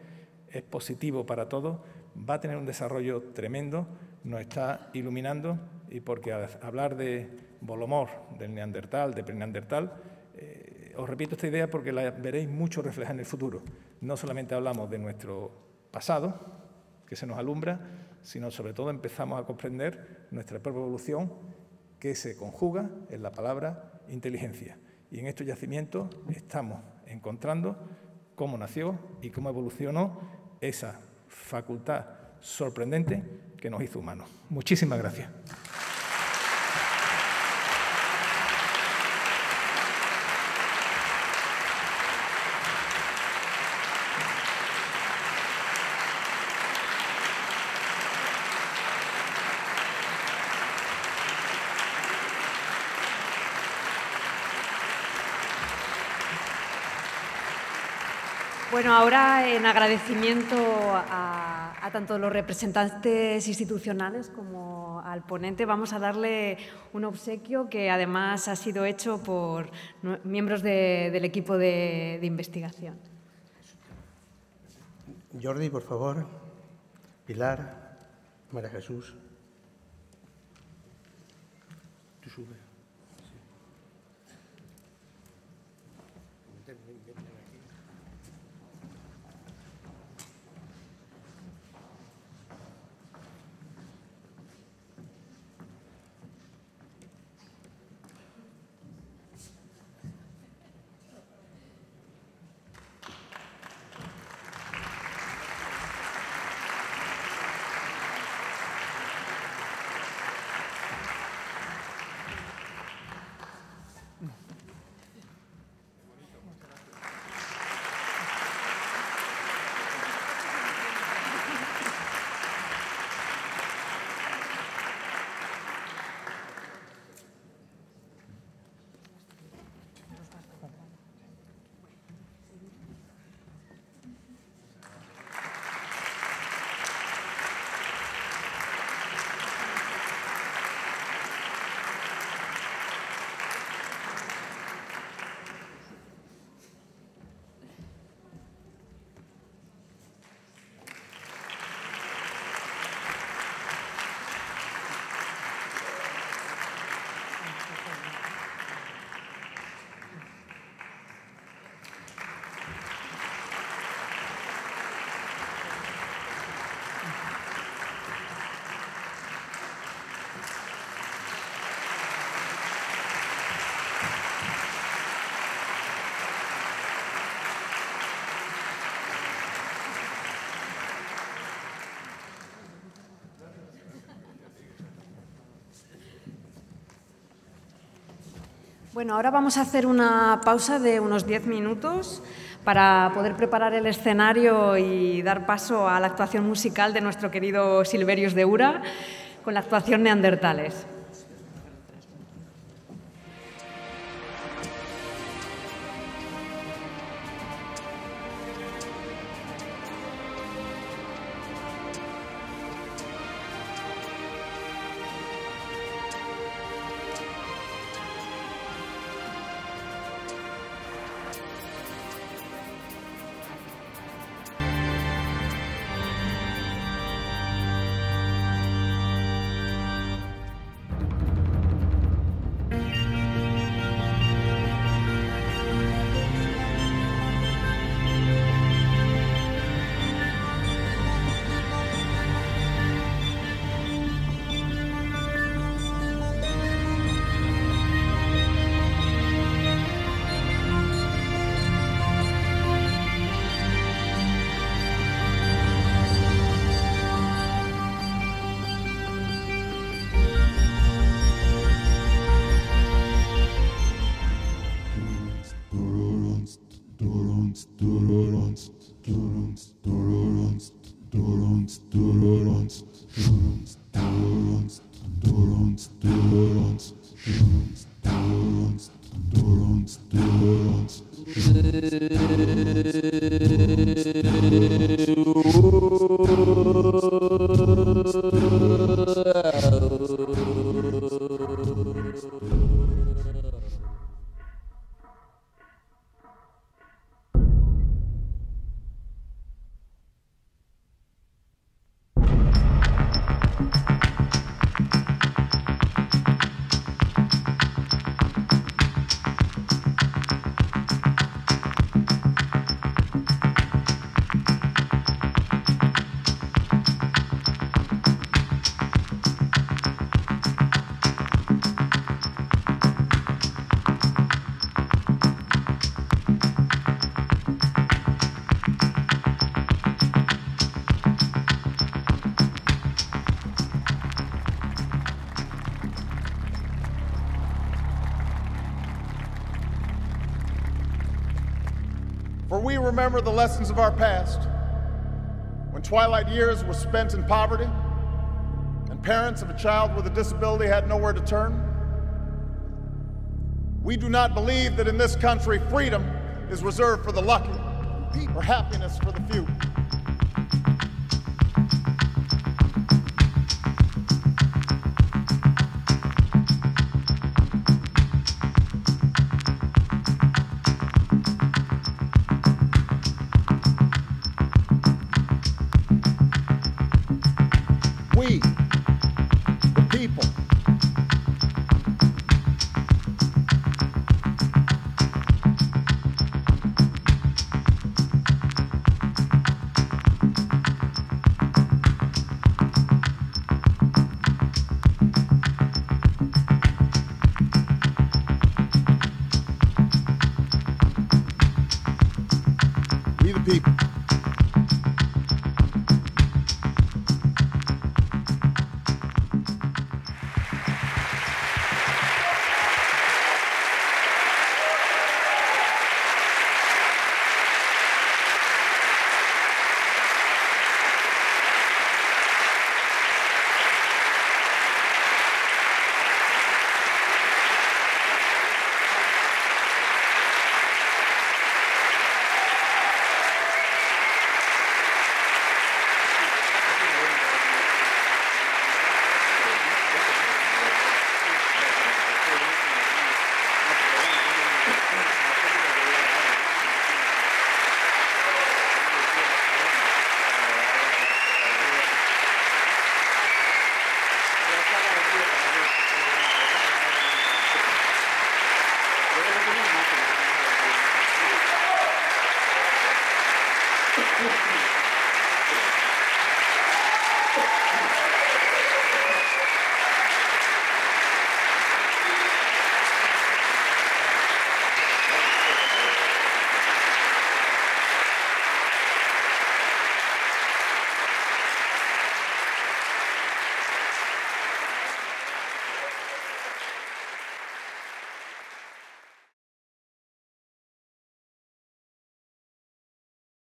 es positivo para todos, va a tener un desarrollo tremendo nos está iluminando y porque hablar de Bolomor, del Neandertal, de Preneandertal, eh, os repito esta idea porque la veréis mucho reflejada en el futuro. No solamente hablamos de nuestro pasado, que se nos alumbra, sino sobre todo empezamos a comprender nuestra propia evolución que se conjuga en la palabra inteligencia. Y en estos yacimientos estamos encontrando cómo nació y cómo evolucionó esa facultad sorprendente que nos hizo humanos. Muchísimas gracias. Bueno, ahora en agradecimiento a, a, tanto los representantes institucionales como al ponente, vamos a darle un obsequio que además ha sido hecho por miembros de, del equipo de, investigación. Jordi, por favor. Pilar, María Jesús. Tú. Bueno, ahora vamos a hacer una pausa de unos 10 minutos para poder preparar el escenario y dar paso a la actuación musical de nuestro querido Silverius de Ura con la actuación Neandertales. Remember the lessons of our past, when twilight years were spent in poverty and parents of a child with a disability had nowhere to turn. We do not believe that in this country freedom is reserved for the lucky. or happiness for the few.